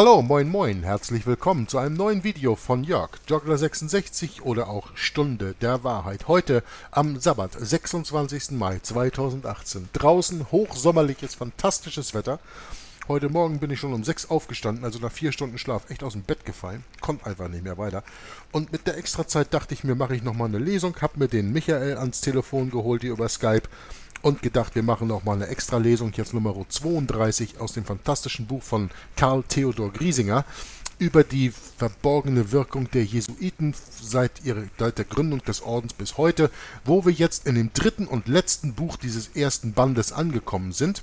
Hallo, moin moin, herzlich willkommen zu einem neuen Video von Jörg, Joggler66 oder auch Stunde der Wahrheit. Heute am Sabbat, 26. Mai 2018. Draußen hochsommerliches, fantastisches Wetter. Heute Morgen bin ich schon um 6 aufgestanden, also nach 4 Stunden Schlaf echt aus dem Bett gefallen. Konnte einfach nicht mehr weiter. Und mit der Extrazeit dachte ich mir, mache ich nochmal eine Lesung, hab mir den Michael ans Telefon geholt hier über Skype und gedacht, wir machen noch mal eine extra Lesung, jetzt Nummer 32 aus dem fantastischen Buch von Karl Theodor Griesinger über die verborgene Wirkung der Jesuiten seit, ihrer, seit der Gründung des Ordens bis heute, wo wir jetzt in dem dritten und letzten Buch dieses ersten Bandes angekommen sind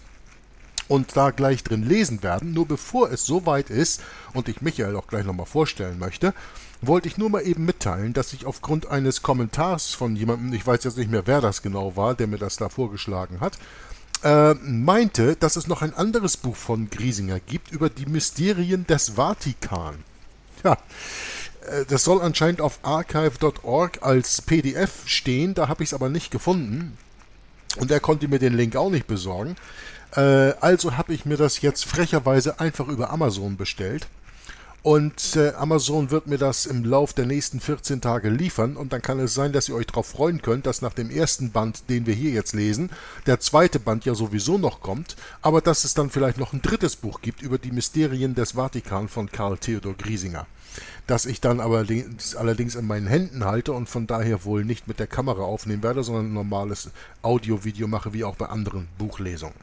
und da gleich drin lesen werden. Nur bevor es soweit ist und ich Michael auch gleich nochmal vorstellen möchte, wollte ich nur mal eben mitteilen, dass ich aufgrund eines Kommentars von jemandem, ich weiß jetzt nicht mehr, wer das genau war, der mir das da vorgeschlagen hat, äh, meinte, dass es noch ein anderes Buch von Griesinger gibt über die Mysterien des Vatikan. Ja, äh, das soll anscheinend auf archive.org als PDF stehen, da habe ich es aber nicht gefunden. Und er konnte mir den Link auch nicht besorgen. Äh, also habe ich mir das jetzt frecherweise einfach über Amazon bestellt. Und äh, Amazon wird mir das im Lauf der nächsten 14 Tage liefern und dann kann es sein, dass ihr euch darauf freuen könnt, dass nach dem ersten Band, den wir hier jetzt lesen, der zweite Band ja sowieso noch kommt, aber dass es dann vielleicht noch ein drittes Buch gibt über die Mysterien des Vatikan von Karl Theodor Griesinger. Das ich dann aber allerdings in meinen Händen halte und von daher wohl nicht mit der Kamera aufnehmen werde, sondern ein normales Audio-Video mache, wie auch bei anderen Buchlesungen.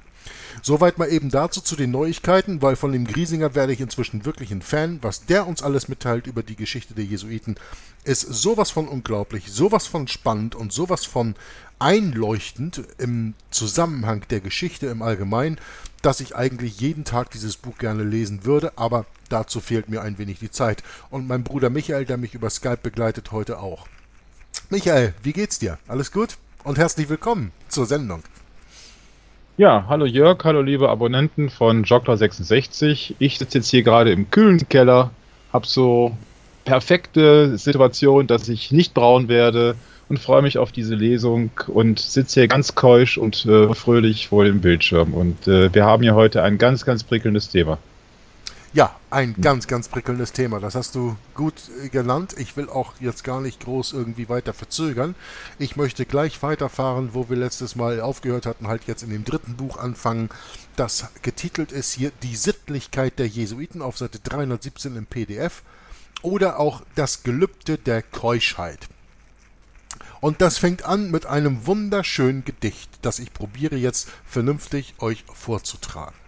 Soweit mal eben dazu zu den Neuigkeiten, weil von dem Griesinger werde ich inzwischen wirklich ein Fan. Was der uns alles mitteilt über die Geschichte der Jesuiten, ist sowas von unglaublich, sowas von spannend und sowas von einleuchtend im Zusammenhang der Geschichte im Allgemeinen, dass ich eigentlich jeden Tag dieses Buch gerne lesen würde, aber dazu fehlt mir ein wenig die Zeit. Und mein Bruder Michael, der mich über Skype begleitet, heute auch. Michael, wie geht's dir? Alles gut? Und herzlich willkommen zur Sendung. Ja, hallo Jörg, hallo liebe Abonnenten von Joggler66. Ich sitze jetzt hier gerade im kühlen Keller, habe so perfekte Situation, dass ich nicht braun werde und freue mich auf diese Lesung und sitze hier ganz keusch und äh, fröhlich vor dem Bildschirm. Und äh, wir haben hier heute ein ganz, ganz prickelndes Thema. Ja, ein ganz, ganz prickelndes Thema. Das hast du gut äh, genannt. Ich will auch jetzt gar nicht groß irgendwie weiter verzögern. Ich möchte gleich weiterfahren, wo wir letztes Mal aufgehört hatten, halt jetzt in dem dritten Buch anfangen, das getitelt ist hier Die Sittlichkeit der Jesuiten auf Seite 317 im PDF oder auch Das Gelübde der Keuschheit. Und das fängt an mit einem wunderschönen Gedicht, das ich probiere jetzt vernünftig euch vorzutragen.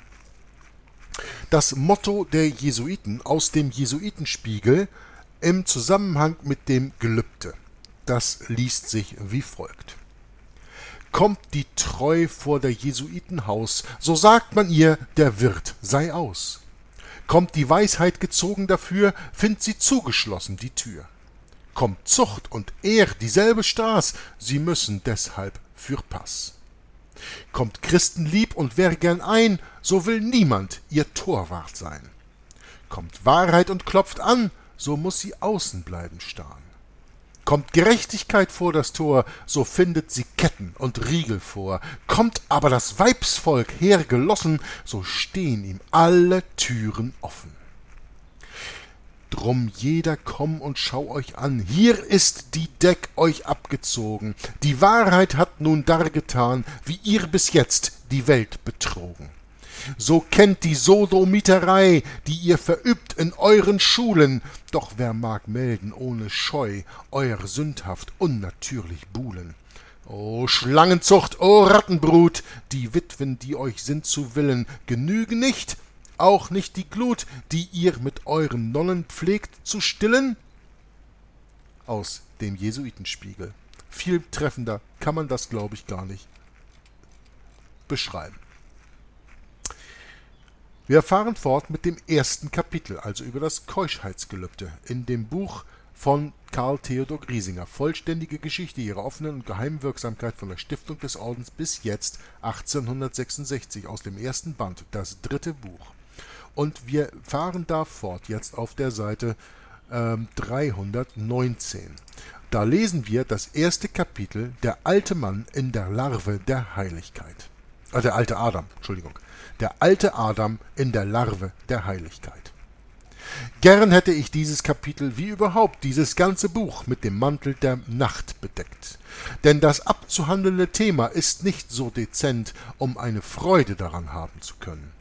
Das Motto der Jesuiten aus dem Jesuitenspiegel im Zusammenhang mit dem Gelübde. Das liest sich wie folgt. Kommt die Treu vor der Jesuitenhaus, so sagt man ihr, der Wirt sei aus. Kommt die Weisheit gezogen dafür, find sie zugeschlossen die Tür. Kommt Zucht und Ehr dieselbe Straß, sie müssen deshalb für Pass. Kommt Christenlieb und wer gern ein, so will niemand ihr Torwart sein. Kommt Wahrheit und klopft an, so muss sie außen bleiben starren. Kommt Gerechtigkeit vor das Tor, so findet sie Ketten und Riegel vor. Kommt aber das Weibsvolk hergelossen, so stehn ihm alle Türen offen. Drum jeder komm und schau euch an, hier ist die Deck euch abgezogen, die Wahrheit hat nun dargetan, wie ihr bis jetzt die Welt betrogen. So kennt die Sodomiterei, die ihr verübt in euren Schulen, doch wer mag melden ohne Scheu euer sündhaft unnatürlich Buhlen. O Schlangenzucht, o Rattenbrut, die Witwen, die euch sind zu Willen, genügen nicht, auch nicht die Glut, die ihr mit euren Nonnen pflegt zu stillen? Aus dem Jesuitenspiegel. Viel treffender kann man das, glaube ich, gar nicht beschreiben. Wir fahren fort mit dem ersten Kapitel, also über das Keuschheitsgelübde, in dem Buch von Karl Theodor Griesinger. Vollständige Geschichte ihrer offenen und geheimen Wirksamkeit von der Stiftung des Ordens bis jetzt 1866 aus dem ersten Band, das dritte Buch. Und wir fahren da fort, jetzt auf der Seite ähm, 319. Da lesen wir das erste Kapitel Der alte Mann in der Larve der Heiligkeit. Äh, der alte Adam, Entschuldigung. Der alte Adam in der Larve der Heiligkeit. Gern hätte ich dieses Kapitel wie überhaupt dieses ganze Buch mit dem Mantel der Nacht bedeckt. Denn das abzuhandelnde Thema ist nicht so dezent, um eine Freude daran haben zu können.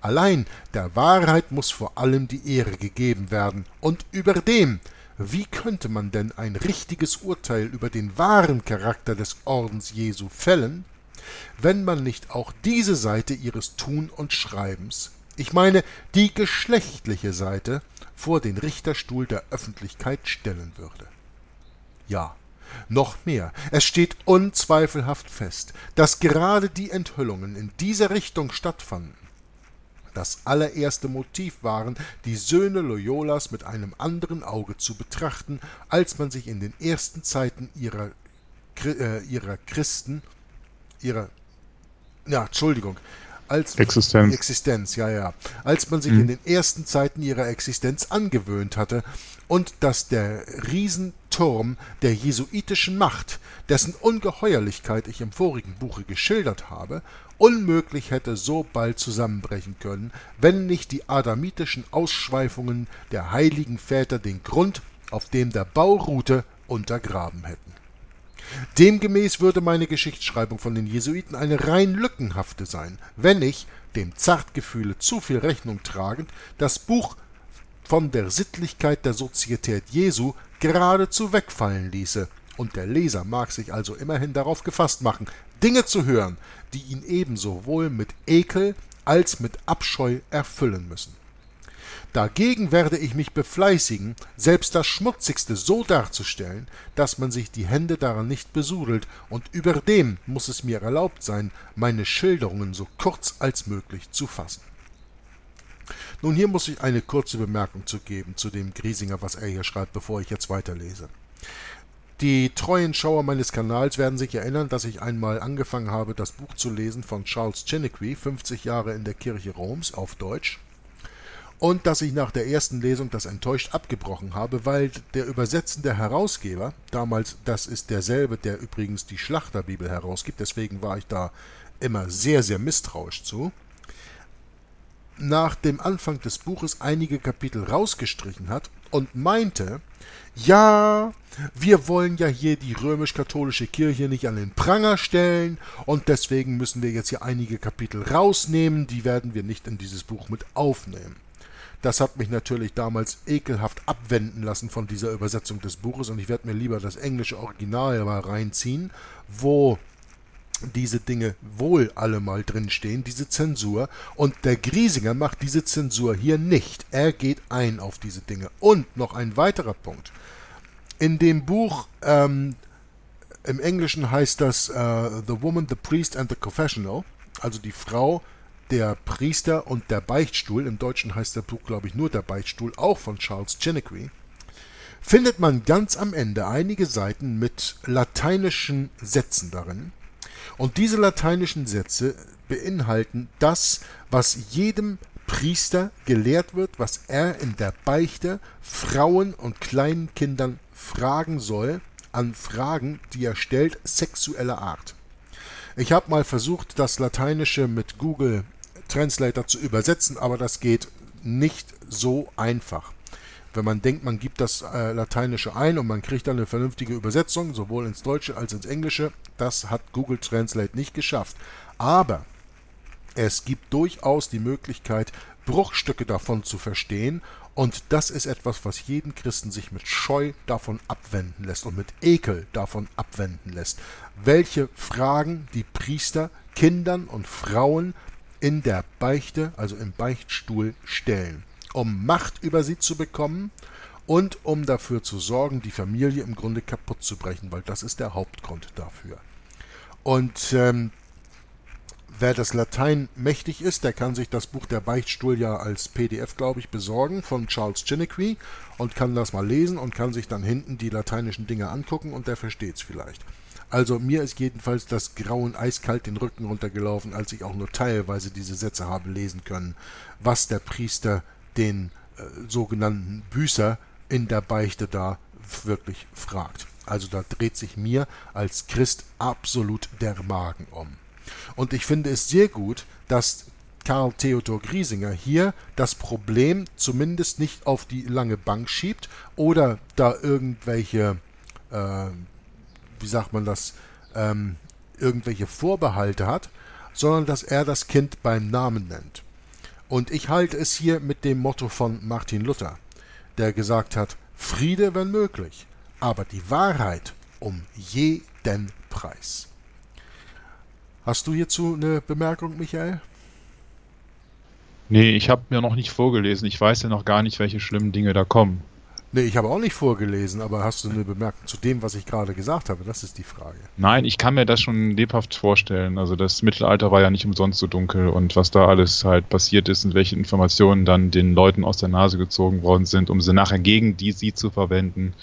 Allein der Wahrheit muss vor allem die Ehre gegeben werden, und überdem, wie könnte man denn ein richtiges Urteil über den wahren Charakter des Ordens Jesu fällen, wenn man nicht auch diese Seite ihres Tun und Schreibens, ich meine die geschlechtliche Seite, vor den Richterstuhl der Öffentlichkeit stellen würde? Ja, noch mehr, es steht unzweifelhaft fest, dass gerade die Enthüllungen in dieser Richtung stattfanden, das allererste Motiv waren, die Söhne Loyolas mit einem anderen Auge zu betrachten, als man sich in den ersten Zeiten ihrer, äh, ihrer Christen, ihrer, ja, Entschuldigung, als Existenz. Existenz, ja, ja, als man sich mhm. in den ersten Zeiten ihrer Existenz angewöhnt hatte und dass der Riesenturm der jesuitischen Macht, dessen Ungeheuerlichkeit ich im vorigen Buche geschildert habe, unmöglich hätte so bald zusammenbrechen können, wenn nicht die adamitischen Ausschweifungen der heiligen Väter den Grund, auf dem der Bau ruhte, untergraben hätten. Demgemäß würde meine Geschichtsschreibung von den Jesuiten eine rein lückenhafte sein, wenn ich, dem Zartgefühle zu viel Rechnung tragend, das Buch von der Sittlichkeit der Sozietät Jesu geradezu wegfallen ließe, und der Leser mag sich also immerhin darauf gefasst machen, Dinge zu hören, die ihn ebenso wohl mit Ekel als mit Abscheu erfüllen müssen. Dagegen werde ich mich befleißigen, selbst das Schmutzigste so darzustellen, dass man sich die Hände daran nicht besudelt, und überdem muss es mir erlaubt sein, meine Schilderungen so kurz als möglich zu fassen. Nun, hier muss ich eine kurze Bemerkung zu geben zu dem Griesinger, was er hier schreibt, bevor ich jetzt weiterlese. Die treuen Schauer meines Kanals werden sich erinnern, dass ich einmal angefangen habe, das Buch zu lesen von Charles Chiniquy, 50 Jahre in der Kirche Roms, auf Deutsch, und dass ich nach der ersten Lesung das enttäuscht abgebrochen habe, weil der übersetzende Herausgeber, damals das ist derselbe, der übrigens die Schlachterbibel herausgibt, deswegen war ich da immer sehr, sehr misstrauisch zu, nach dem Anfang des Buches einige Kapitel rausgestrichen hat und meinte, ja, wir wollen ja hier die römisch-katholische Kirche nicht an den Pranger stellen und deswegen müssen wir jetzt hier einige Kapitel rausnehmen, die werden wir nicht in dieses Buch mit aufnehmen. Das hat mich natürlich damals ekelhaft abwenden lassen von dieser Übersetzung des Buches und ich werde mir lieber das englische Original mal reinziehen, wo diese Dinge wohl alle mal drinstehen, diese Zensur. Und der Griesinger macht diese Zensur hier nicht. Er geht ein auf diese Dinge. Und noch ein weiterer Punkt. In dem Buch, ähm, im Englischen heißt das uh, The Woman, the Priest and the Confessional, also die Frau, der Priester und der Beichtstuhl, im Deutschen heißt der Buch, glaube ich, nur der Beichtstuhl, auch von Charles Chiniquy, findet man ganz am Ende einige Seiten mit lateinischen Sätzen darin, und diese lateinischen Sätze beinhalten das, was jedem Priester gelehrt wird, was er in der Beichte Frauen und kleinen Kindern fragen soll, an Fragen, die er stellt, sexueller Art. Ich habe mal versucht, das Lateinische mit Google Translator zu übersetzen, aber das geht nicht so einfach wenn man denkt, man gibt das äh, Lateinische ein und man kriegt dann eine vernünftige Übersetzung, sowohl ins Deutsche als ins Englische, das hat Google Translate nicht geschafft. Aber es gibt durchaus die Möglichkeit, Bruchstücke davon zu verstehen und das ist etwas, was jeden Christen sich mit Scheu davon abwenden lässt und mit Ekel davon abwenden lässt. Welche Fragen die Priester Kindern und Frauen in der Beichte, also im Beichtstuhl, stellen um Macht über sie zu bekommen und um dafür zu sorgen, die Familie im Grunde kaputt zu brechen, weil das ist der Hauptgrund dafür. Und ähm, wer das Latein mächtig ist, der kann sich das Buch Der Beichtstuhl ja als PDF, glaube ich, besorgen von Charles Chiniquy und kann das mal lesen und kann sich dann hinten die lateinischen Dinge angucken und der versteht es vielleicht. Also mir ist jedenfalls das Grauen eiskalt den Rücken runtergelaufen, als ich auch nur teilweise diese Sätze habe lesen können, was der Priester den äh, sogenannten Büßer in der Beichte da wirklich fragt. Also da dreht sich mir als Christ absolut der Magen um. Und ich finde es sehr gut, dass Karl Theodor Griesinger hier das Problem zumindest nicht auf die lange Bank schiebt oder da irgendwelche, äh, wie sagt man das, ähm, irgendwelche Vorbehalte hat, sondern dass er das Kind beim Namen nennt. Und ich halte es hier mit dem Motto von Martin Luther, der gesagt hat, Friede, wenn möglich, aber die Wahrheit um jeden Preis. Hast du hierzu eine Bemerkung, Michael? Nee, ich habe mir noch nicht vorgelesen. Ich weiß ja noch gar nicht, welche schlimmen Dinge da kommen. Nee, ich habe auch nicht vorgelesen, aber hast du eine Bemerkung zu dem, was ich gerade gesagt habe? Das ist die Frage. Nein, ich kann mir das schon lebhaft vorstellen. Also das Mittelalter war ja nicht umsonst so dunkel und was da alles halt passiert ist und welche Informationen dann den Leuten aus der Nase gezogen worden sind, um sie nachher gegen die sie zu verwenden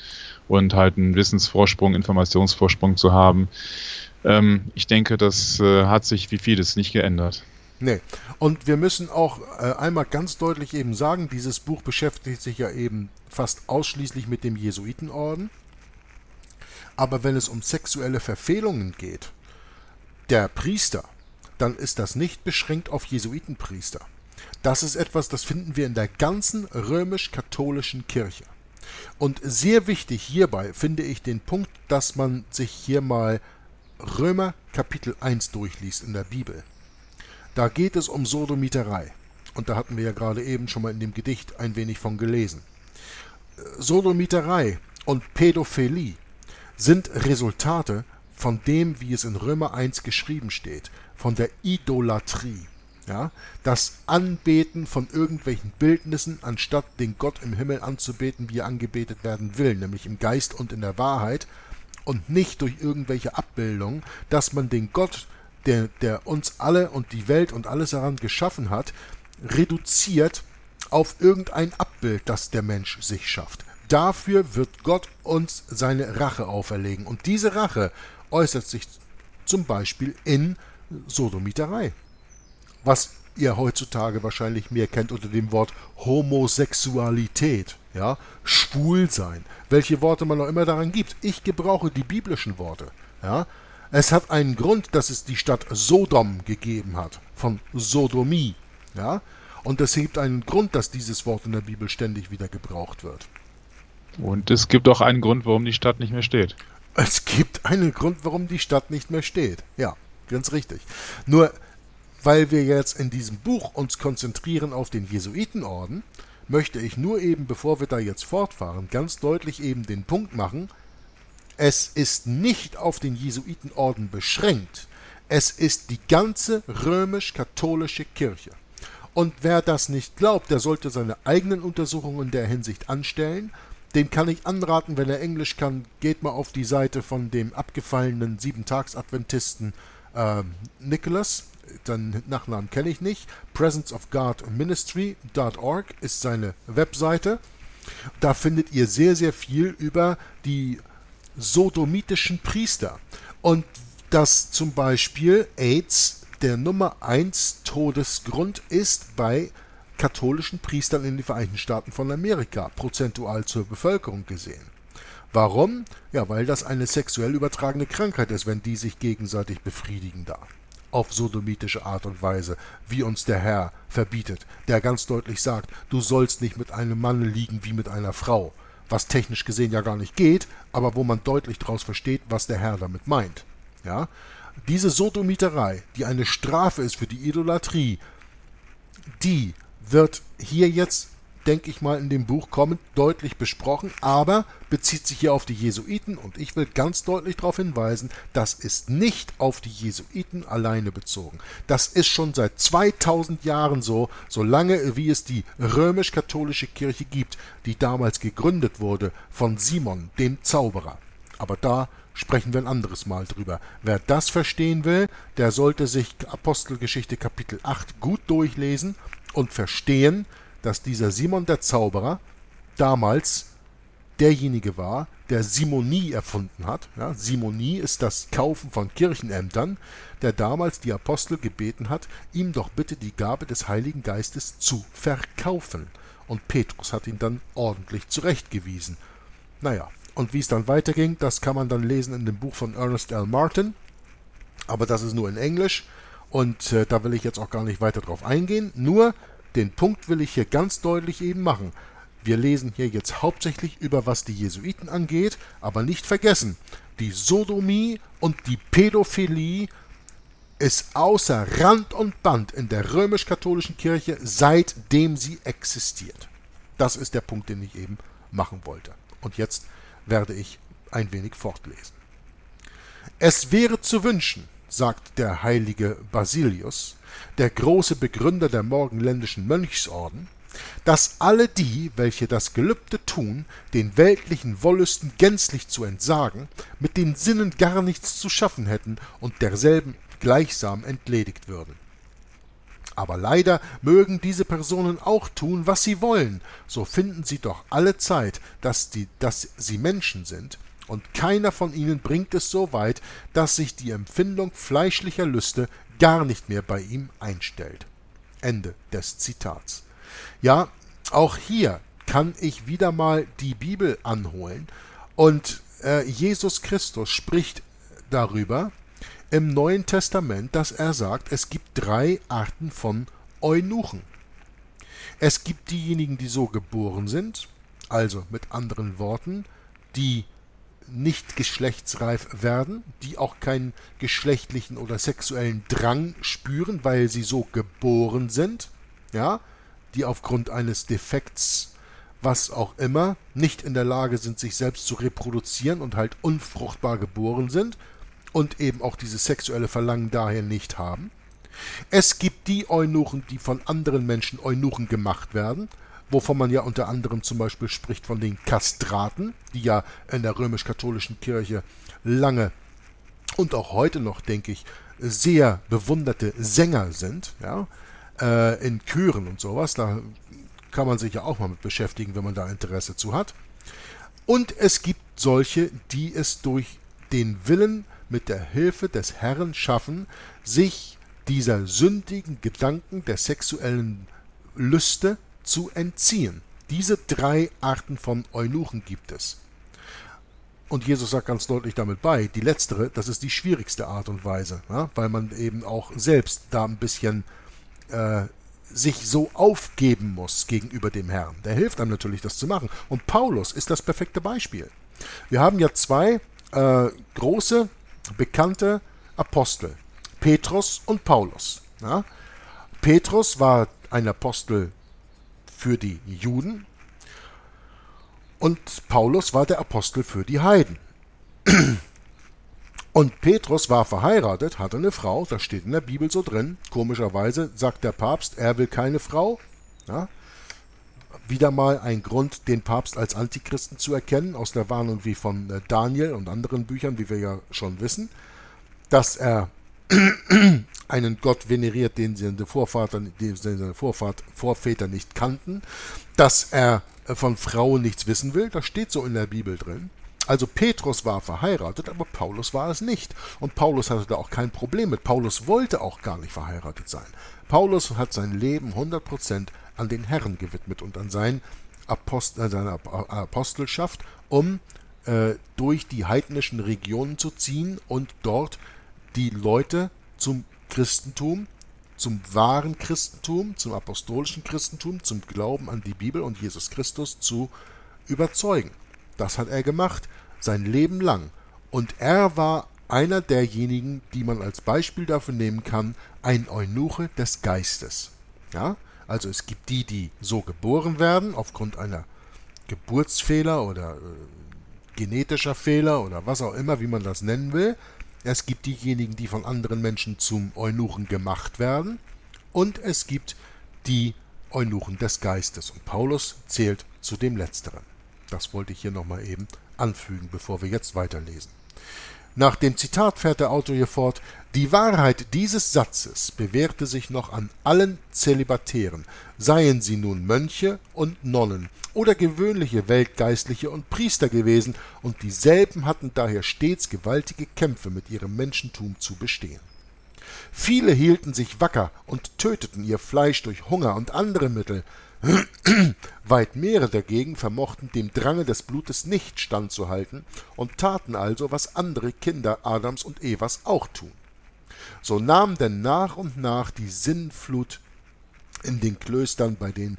und halt einen Wissensvorsprung, Informationsvorsprung zu haben. Ähm, ich denke, das äh, hat sich wie vieles nicht geändert. Nee. Und wir müssen auch äh, einmal ganz deutlich eben sagen, dieses Buch beschäftigt sich ja eben fast ausschließlich mit dem Jesuitenorden. Aber wenn es um sexuelle Verfehlungen geht, der Priester, dann ist das nicht beschränkt auf Jesuitenpriester. Das ist etwas, das finden wir in der ganzen römisch-katholischen Kirche. Und sehr wichtig hierbei finde ich den Punkt, dass man sich hier mal Römer Kapitel 1 durchliest in der Bibel. Da geht es um Sodomiterei. Und da hatten wir ja gerade eben schon mal in dem Gedicht ein wenig von gelesen. Sodomiterei und Pädophilie sind Resultate von dem, wie es in Römer 1 geschrieben steht, von der Idolatrie. Ja, das Anbeten von irgendwelchen Bildnissen, anstatt den Gott im Himmel anzubeten, wie er angebetet werden will, nämlich im Geist und in der Wahrheit, und nicht durch irgendwelche Abbildungen, dass man den Gott der, der uns alle und die Welt und alles daran geschaffen hat, reduziert auf irgendein Abbild, das der Mensch sich schafft. Dafür wird Gott uns seine Rache auferlegen. Und diese Rache äußert sich zum Beispiel in Sodomiterei. Was ihr heutzutage wahrscheinlich mehr kennt unter dem Wort Homosexualität, ja, Schwulsein, welche Worte man auch immer daran gibt. Ich gebrauche die biblischen Worte, ja. Es hat einen Grund, dass es die Stadt Sodom gegeben hat, von Sodomie. Ja? Und es gibt einen Grund, dass dieses Wort in der Bibel ständig wieder gebraucht wird. Und es gibt auch einen Grund, warum die Stadt nicht mehr steht. Es gibt einen Grund, warum die Stadt nicht mehr steht. Ja, ganz richtig. Nur weil wir jetzt in diesem Buch uns konzentrieren auf den Jesuitenorden, möchte ich nur eben, bevor wir da jetzt fortfahren, ganz deutlich eben den Punkt machen, es ist nicht auf den Jesuitenorden beschränkt. Es ist die ganze römisch-katholische Kirche. Und wer das nicht glaubt, der sollte seine eigenen Untersuchungen in der Hinsicht anstellen. Dem kann ich anraten, wenn er Englisch kann, geht mal auf die Seite von dem abgefallenen Siebentagsadventisten äh, Nicholas. Dann Nachnamen kenne ich nicht. Presence of God Ministry.org ist seine Webseite. Da findet ihr sehr, sehr viel über die sodomitischen Priester. Und dass zum Beispiel AIDS der Nummer 1 Todesgrund ist bei katholischen Priestern in den Vereinigten Staaten von Amerika, prozentual zur Bevölkerung gesehen. Warum? Ja, weil das eine sexuell übertragene Krankheit ist, wenn die sich gegenseitig befriedigen da. Auf sodomitische Art und Weise, wie uns der Herr verbietet, der ganz deutlich sagt, du sollst nicht mit einem Mann liegen wie mit einer Frau was technisch gesehen ja gar nicht geht, aber wo man deutlich daraus versteht, was der Herr damit meint. Ja? Diese Sodomiterei, die eine Strafe ist für die Idolatrie, die wird hier jetzt denke ich mal, in dem Buch kommend deutlich besprochen, aber bezieht sich hier auf die Jesuiten und ich will ganz deutlich darauf hinweisen, das ist nicht auf die Jesuiten alleine bezogen. Das ist schon seit 2000 Jahren so, solange wie es die römisch-katholische Kirche gibt, die damals gegründet wurde von Simon, dem Zauberer. Aber da sprechen wir ein anderes Mal drüber. Wer das verstehen will, der sollte sich Apostelgeschichte Kapitel 8 gut durchlesen und verstehen, dass dieser Simon der Zauberer damals derjenige war, der Simonie erfunden hat. Ja, Simonie ist das Kaufen von Kirchenämtern, der damals die Apostel gebeten hat, ihm doch bitte die Gabe des Heiligen Geistes zu verkaufen. Und Petrus hat ihn dann ordentlich zurechtgewiesen. Naja, und wie es dann weiterging, das kann man dann lesen in dem Buch von Ernest L. Martin, aber das ist nur in Englisch. Und äh, da will ich jetzt auch gar nicht weiter drauf eingehen. Nur den Punkt will ich hier ganz deutlich eben machen. Wir lesen hier jetzt hauptsächlich über was die Jesuiten angeht, aber nicht vergessen, die Sodomie und die Pädophilie ist außer Rand und Band in der römisch-katholischen Kirche, seitdem sie existiert. Das ist der Punkt, den ich eben machen wollte. Und jetzt werde ich ein wenig fortlesen. Es wäre zu wünschen, sagt der heilige Basilius, der große Begründer der morgenländischen Mönchsorden, dass alle die, welche das Gelübde tun, den weltlichen Wollüsten gänzlich zu entsagen, mit den Sinnen gar nichts zu schaffen hätten und derselben gleichsam entledigt würden. Aber leider mögen diese Personen auch tun, was sie wollen, so finden sie doch alle Zeit, dass, die, dass sie Menschen sind, und keiner von ihnen bringt es so weit, dass sich die Empfindung fleischlicher Lüste gar nicht mehr bei ihm einstellt. Ende des Zitats. Ja, auch hier kann ich wieder mal die Bibel anholen und äh, Jesus Christus spricht darüber im Neuen Testament, dass er sagt, es gibt drei Arten von Eunuchen. Es gibt diejenigen, die so geboren sind, also mit anderen Worten, die nicht geschlechtsreif werden, die auch keinen geschlechtlichen oder sexuellen Drang spüren, weil sie so geboren sind, ja, die aufgrund eines Defekts, was auch immer, nicht in der Lage sind, sich selbst zu reproduzieren und halt unfruchtbar geboren sind und eben auch dieses sexuelle Verlangen daher nicht haben. Es gibt die Eunuchen, die von anderen Menschen Eunuchen gemacht werden, wovon man ja unter anderem zum Beispiel spricht von den Kastraten, die ja in der römisch-katholischen Kirche lange und auch heute noch, denke ich, sehr bewunderte Sänger sind, ja, äh, in Chören und sowas. Da kann man sich ja auch mal mit beschäftigen, wenn man da Interesse zu hat. Und es gibt solche, die es durch den Willen mit der Hilfe des Herrn schaffen, sich dieser sündigen Gedanken der sexuellen Lüste zu entziehen. Diese drei Arten von Eunuchen gibt es. Und Jesus sagt ganz deutlich damit bei, die letztere, das ist die schwierigste Art und Weise, ja, weil man eben auch selbst da ein bisschen äh, sich so aufgeben muss gegenüber dem Herrn. Der hilft einem natürlich, das zu machen. Und Paulus ist das perfekte Beispiel. Wir haben ja zwei äh, große, bekannte Apostel, Petrus und Paulus. Ja. Petrus war ein Apostel für die Juden und Paulus war der Apostel für die Heiden. Und Petrus war verheiratet, hatte eine Frau, das steht in der Bibel so drin. Komischerweise sagt der Papst, er will keine Frau. Ja? Wieder mal ein Grund, den Papst als Antichristen zu erkennen, aus der Warnung wie von äh, Daniel und anderen Büchern, wie wir ja schon wissen, dass er einen Gott veneriert, den seine Vorvater, den seine Vorvater, Vorväter nicht kannten, dass er äh, von Frauen nichts wissen will, das steht so in der Bibel drin. Also Petrus war verheiratet, aber Paulus war es nicht. Und Paulus hatte da auch kein Problem mit. Paulus wollte auch gar nicht verheiratet sein. Paulus hat sein Leben 100% an den Herrn gewidmet und an äh, seine Apostelschaft, um äh, durch die heidnischen Regionen zu ziehen und dort die Leute zum Christentum, zum wahren Christentum, zum apostolischen Christentum, zum Glauben an die Bibel und Jesus Christus zu überzeugen. Das hat er gemacht, sein Leben lang. Und er war einer derjenigen, die man als Beispiel dafür nehmen kann, ein Eunuche des Geistes. Ja? Also es gibt die, die so geboren werden, aufgrund einer Geburtsfehler oder äh, genetischer Fehler oder was auch immer, wie man das nennen will. Es gibt diejenigen, die von anderen Menschen zum Eunuchen gemacht werden. Und es gibt die Eunuchen des Geistes. Und Paulus zählt zu dem Letzteren. Das wollte ich hier nochmal eben anfügen, bevor wir jetzt weiterlesen. Nach dem Zitat fährt der Autor hier fort, die Wahrheit dieses Satzes bewährte sich noch an allen Zölibatären, seien sie nun Mönche und Nonnen oder gewöhnliche Weltgeistliche und Priester gewesen, und dieselben hatten daher stets gewaltige Kämpfe mit ihrem Menschentum zu bestehen. Viele hielten sich wacker und töteten ihr Fleisch durch Hunger und andere Mittel, Weit mehrere dagegen vermochten dem Drange des Blutes nicht standzuhalten und taten also, was andere Kinder Adams und Evas auch tun. So nahm denn nach und nach die Sinnflut in den Klöstern bei den,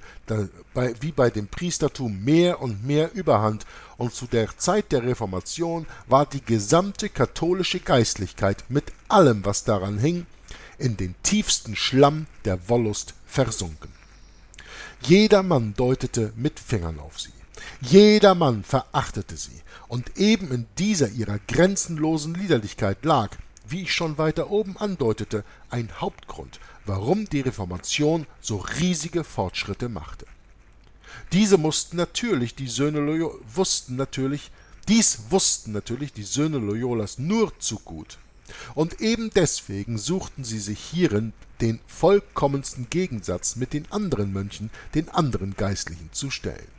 bei, wie bei dem Priestertum mehr und mehr überhand, und zu der Zeit der Reformation war die gesamte katholische Geistlichkeit mit allem, was daran hing, in den tiefsten Schlamm der Wollust versunken. Jedermann deutete mit Fingern auf sie. Jedermann verachtete sie, und eben in dieser ihrer grenzenlosen Liederlichkeit lag, wie ich schon weiter oben andeutete, ein Hauptgrund, warum die Reformation so riesige Fortschritte machte. Diese mussten natürlich die Söhne Loyo wussten natürlich, dies wussten natürlich die Söhne Loyolas nur zu gut. Und eben deswegen suchten sie sich hierin den vollkommensten Gegensatz mit den anderen Mönchen, den anderen Geistlichen zu stellen.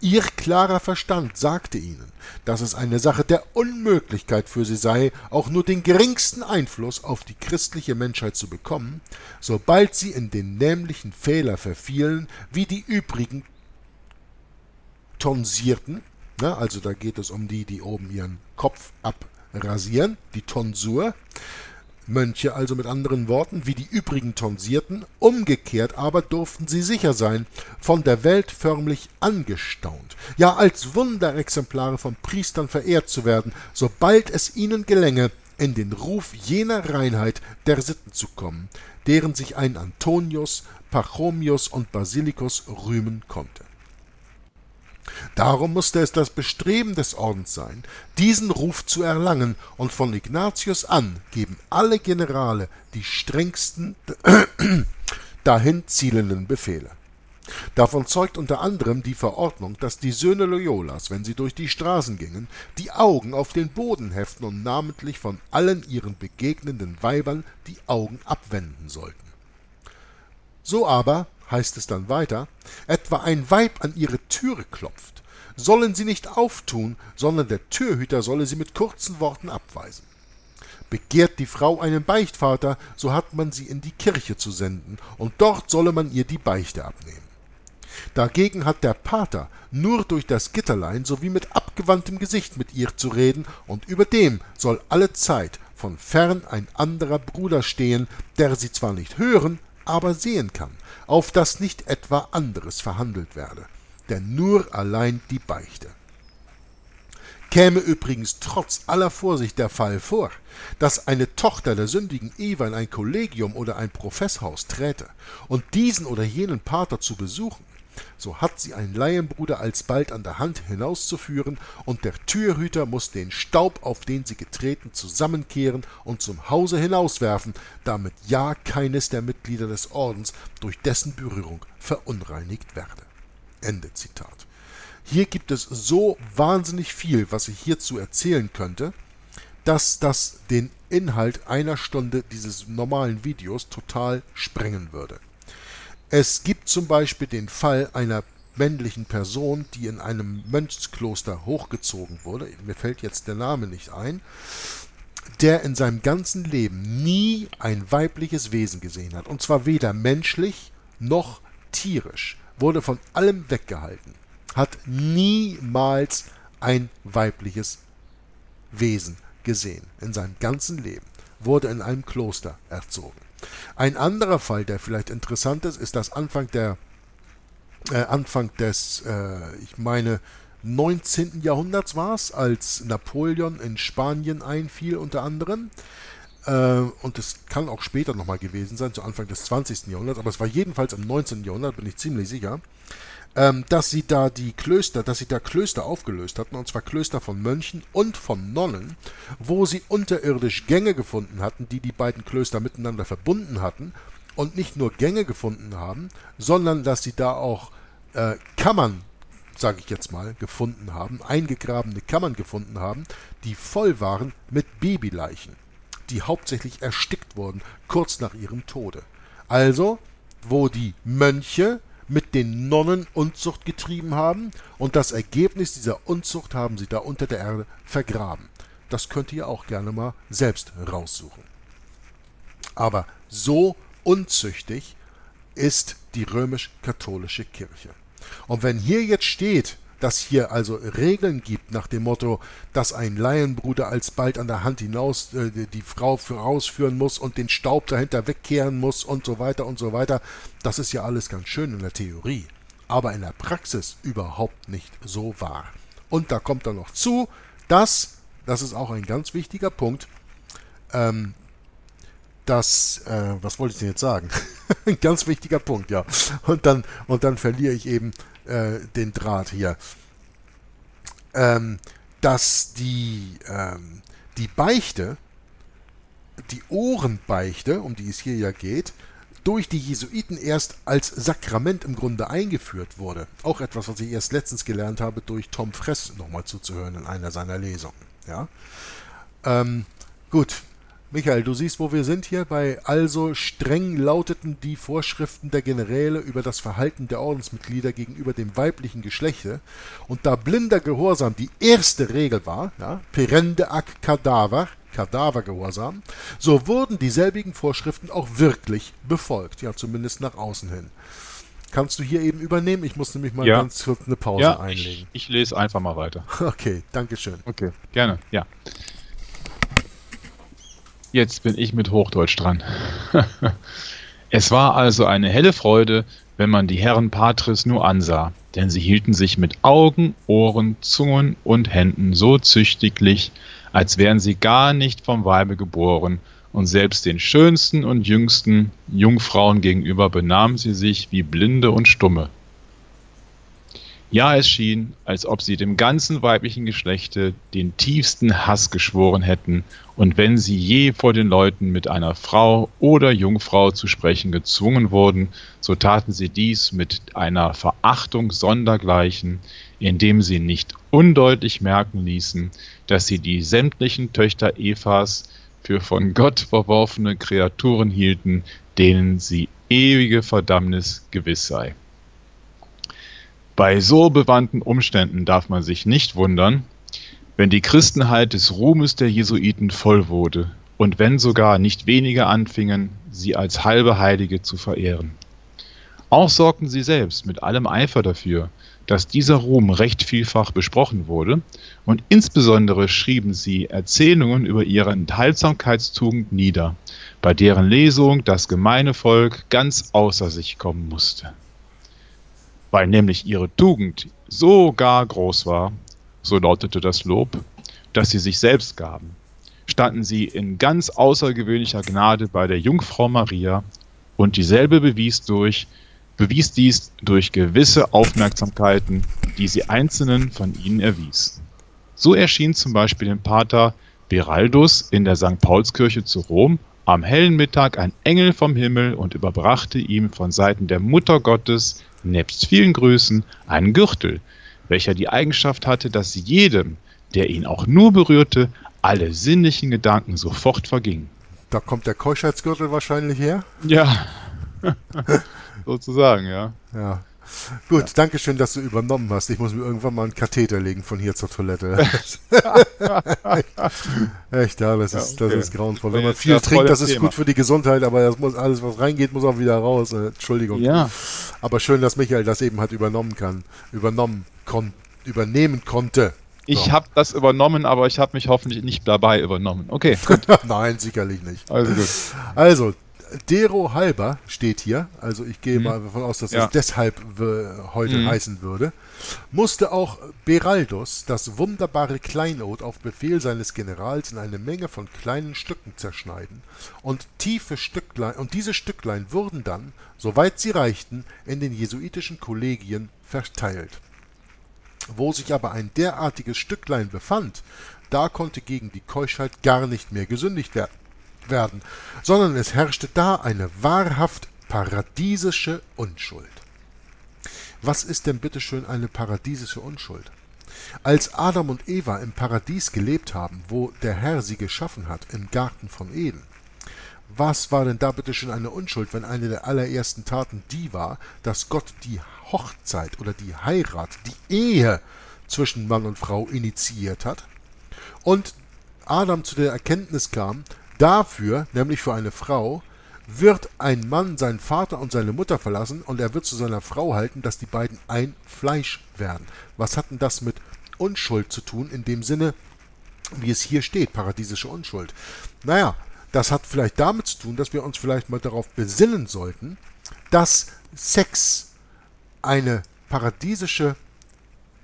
Ihr klarer Verstand sagte ihnen, dass es eine Sache der Unmöglichkeit für sie sei, auch nur den geringsten Einfluss auf die christliche Menschheit zu bekommen, sobald sie in den nämlichen Fehler verfielen, wie die übrigen Tonsierten, also da geht es um die, die oben ihren Kopf abrasieren, die Tonsur, Mönche also mit anderen Worten wie die übrigen Tonsierten, umgekehrt aber durften sie sicher sein, von der Welt förmlich angestaunt, ja als Wunderexemplare von Priestern verehrt zu werden, sobald es ihnen gelänge, in den Ruf jener Reinheit der Sitten zu kommen, deren sich ein Antonius, Pachomius und Basilikus rühmen konnte. Darum musste es das Bestreben des Ordens sein, diesen Ruf zu erlangen, und von Ignatius an geben alle Generale die strengsten dahin zielenden Befehle. Davon zeugt unter anderem die Verordnung, dass die Söhne Loyolas, wenn sie durch die Straßen gingen, die Augen auf den Boden heften und namentlich von allen ihren begegnenden Weibern die Augen abwenden sollten. So aber heißt es dann weiter, etwa ein Weib an ihre Türe klopft, sollen sie nicht auftun, sondern der Türhüter solle sie mit kurzen Worten abweisen. Begehrt die Frau einen Beichtvater, so hat man sie in die Kirche zu senden, und dort solle man ihr die Beichte abnehmen. Dagegen hat der Pater nur durch das Gitterlein sowie mit abgewandtem Gesicht mit ihr zu reden, und über dem soll alle Zeit von fern ein anderer Bruder stehen, der sie zwar nicht hören, aber sehen kann, auf dass nicht etwa anderes verhandelt werde, denn nur allein die Beichte. Käme übrigens trotz aller Vorsicht der Fall vor, dass eine Tochter der sündigen Eva in ein Kollegium oder ein Professhaus träte und diesen oder jenen Pater zu besuchen, so hat sie ein Laienbruder alsbald an der Hand hinauszuführen, und der Türhüter muss den Staub, auf den sie getreten, zusammenkehren und zum Hause hinauswerfen, damit ja keines der Mitglieder des Ordens durch dessen Berührung verunreinigt werde. Ende Zitat. Hier gibt es so wahnsinnig viel, was ich hierzu erzählen könnte, dass das den Inhalt einer Stunde dieses normalen Videos total sprengen würde. Es gibt zum Beispiel den Fall einer männlichen Person, die in einem Mönchskloster hochgezogen wurde, mir fällt jetzt der Name nicht ein, der in seinem ganzen Leben nie ein weibliches Wesen gesehen hat, und zwar weder menschlich noch tierisch, wurde von allem weggehalten, hat niemals ein weibliches Wesen gesehen in seinem ganzen Leben, wurde in einem Kloster erzogen. Ein anderer Fall, der vielleicht interessant ist, ist das Anfang der äh, Anfang des, äh, ich meine, 19. Jahrhunderts war es, als Napoleon in Spanien einfiel unter anderem. Äh, und es kann auch später nochmal gewesen sein, zu Anfang des 20. Jahrhunderts, aber es war jedenfalls im 19. Jahrhundert, bin ich ziemlich sicher ähm, dass sie da die Klöster, dass sie da Klöster aufgelöst hatten, und zwar Klöster von Mönchen und von Nonnen, wo sie unterirdisch Gänge gefunden hatten, die die beiden Klöster miteinander verbunden hatten, und nicht nur Gänge gefunden haben, sondern dass sie da auch äh, Kammern, sage ich jetzt mal, gefunden haben, eingegrabene Kammern gefunden haben, die voll waren mit Babyleichen, die hauptsächlich erstickt wurden kurz nach ihrem Tode. Also, wo die Mönche mit den Nonnen Unzucht getrieben haben, und das Ergebnis dieser Unzucht haben sie da unter der Erde vergraben. Das könnt ihr auch gerne mal selbst raussuchen. Aber so unzüchtig ist die römisch-katholische Kirche. Und wenn hier jetzt steht, dass hier also Regeln gibt nach dem Motto, dass ein Laienbruder alsbald an der Hand hinaus äh, die Frau vorausführen muss und den Staub dahinter wegkehren muss und so weiter und so weiter, das ist ja alles ganz schön in der Theorie, aber in der Praxis überhaupt nicht so wahr. Und da kommt dann noch zu, dass, das ist auch ein ganz wichtiger Punkt, ähm, dass, äh, was wollte ich denn jetzt sagen? ein ganz wichtiger Punkt, ja. Und dann, und dann verliere ich eben äh, den Draht hier. Ähm, dass die, ähm, die Beichte, die Ohrenbeichte, um die es hier ja geht, durch die Jesuiten erst als Sakrament im Grunde eingeführt wurde. Auch etwas, was ich erst letztens gelernt habe, durch Tom Fress nochmal zuzuhören in einer seiner Lesungen. Ja? Ähm, gut, Michael, du siehst, wo wir sind hier bei also streng lauteten die Vorschriften der Generäle über das Verhalten der Ordensmitglieder gegenüber dem weiblichen Geschlechte und da blinder Gehorsam die erste Regel war, ja, perende ac cadaver, Kadavergehorsam, so wurden dieselbigen Vorschriften auch wirklich befolgt, ja zumindest nach außen hin. Kannst du hier eben übernehmen? Ich muss nämlich mal ja. ganz kurz eine Pause ja, einlegen. Ich, ich lese einfach mal weiter. Okay, danke schön. Okay, gerne, ja. Jetzt bin ich mit Hochdeutsch dran. es war also eine helle Freude, wenn man die Herren Patris nur ansah, denn sie hielten sich mit Augen, Ohren, Zungen und Händen so züchtiglich, als wären sie gar nicht vom Weibe geboren, und selbst den schönsten und jüngsten Jungfrauen gegenüber benahmen sie sich wie Blinde und Stumme. Ja, es schien, als ob sie dem ganzen weiblichen Geschlechte den tiefsten Hass geschworen hätten, und wenn sie je vor den Leuten mit einer Frau oder Jungfrau zu sprechen gezwungen wurden, so taten sie dies mit einer Verachtung sondergleichen, indem sie nicht undeutlich merken ließen, dass sie die sämtlichen Töchter Evas für von Gott verworfene Kreaturen hielten, denen sie ewige Verdammnis gewiss sei. Bei so bewandten Umständen darf man sich nicht wundern, wenn die Christenheit des Ruhmes der Jesuiten voll wurde und wenn sogar nicht wenige anfingen, sie als halbe Heilige zu verehren. Auch sorgten sie selbst mit allem Eifer dafür, dass dieser Ruhm recht vielfach besprochen wurde, und insbesondere schrieben sie Erzählungen über ihre Enthaltsamkeitstugend nieder, bei deren Lesung das gemeine Volk ganz außer sich kommen musste weil nämlich ihre Tugend so gar groß war, so lautete das Lob, dass sie sich selbst gaben, standen sie in ganz außergewöhnlicher Gnade bei der Jungfrau Maria und dieselbe bewies durch, bewies dies durch gewisse Aufmerksamkeiten, die sie einzelnen von ihnen erwies. So erschien zum Beispiel dem Pater Beraldus in der St. Paulskirche zu Rom am hellen Mittag ein Engel vom Himmel und überbrachte ihm von Seiten der Mutter Gottes nebst vielen Größen, einen Gürtel, welcher die Eigenschaft hatte, dass jedem, der ihn auch nur berührte, alle sinnlichen Gedanken sofort vergingen. Da kommt der Keuschheitsgürtel wahrscheinlich her? Ja, sozusagen, ja. Ja. Gut, ja. danke schön, dass du übernommen hast. Ich muss mir irgendwann mal einen Katheter legen von hier zur Toilette. Echt, ja, das ist, ja, okay. das ist grauenvoll. Wenn man viel trinkt, das ist Thema. gut für die Gesundheit, aber das muss, alles, was reingeht, muss auch wieder raus. Äh, Entschuldigung. Ja. Aber schön, dass Michael das eben hat übernommen kann, übernommen kon übernehmen konnte. Ich so. habe das übernommen, aber ich habe mich hoffentlich nicht dabei übernommen. Okay. Nein, sicherlich nicht. Also gut. Also, Dero halber steht hier, also ich gehe mhm. mal davon aus, dass ja. es deshalb heute mhm. heißen würde, musste auch Beraldus das wunderbare Kleinod auf Befehl seines Generals in eine Menge von kleinen Stücken zerschneiden und tiefe Stücklein und diese Stücklein wurden dann, soweit sie reichten, in den jesuitischen Kollegien verteilt. Wo sich aber ein derartiges Stücklein befand, da konnte gegen die Keuschheit gar nicht mehr gesündigt werden werden, sondern es herrschte da eine wahrhaft paradiesische Unschuld. Was ist denn bitteschön eine paradiesische Unschuld? Als Adam und Eva im Paradies gelebt haben, wo der Herr sie geschaffen hat, im Garten von Eden, was war denn da bitteschön eine Unschuld, wenn eine der allerersten Taten die war, dass Gott die Hochzeit oder die Heirat, die Ehe zwischen Mann und Frau initiiert hat und Adam zu der Erkenntnis kam, Dafür, nämlich für eine Frau, wird ein Mann seinen Vater und seine Mutter verlassen und er wird zu seiner Frau halten, dass die beiden ein Fleisch werden. Was hat denn das mit Unschuld zu tun, in dem Sinne, wie es hier steht, paradiesische Unschuld? Naja, das hat vielleicht damit zu tun, dass wir uns vielleicht mal darauf besinnen sollten, dass Sex eine paradiesische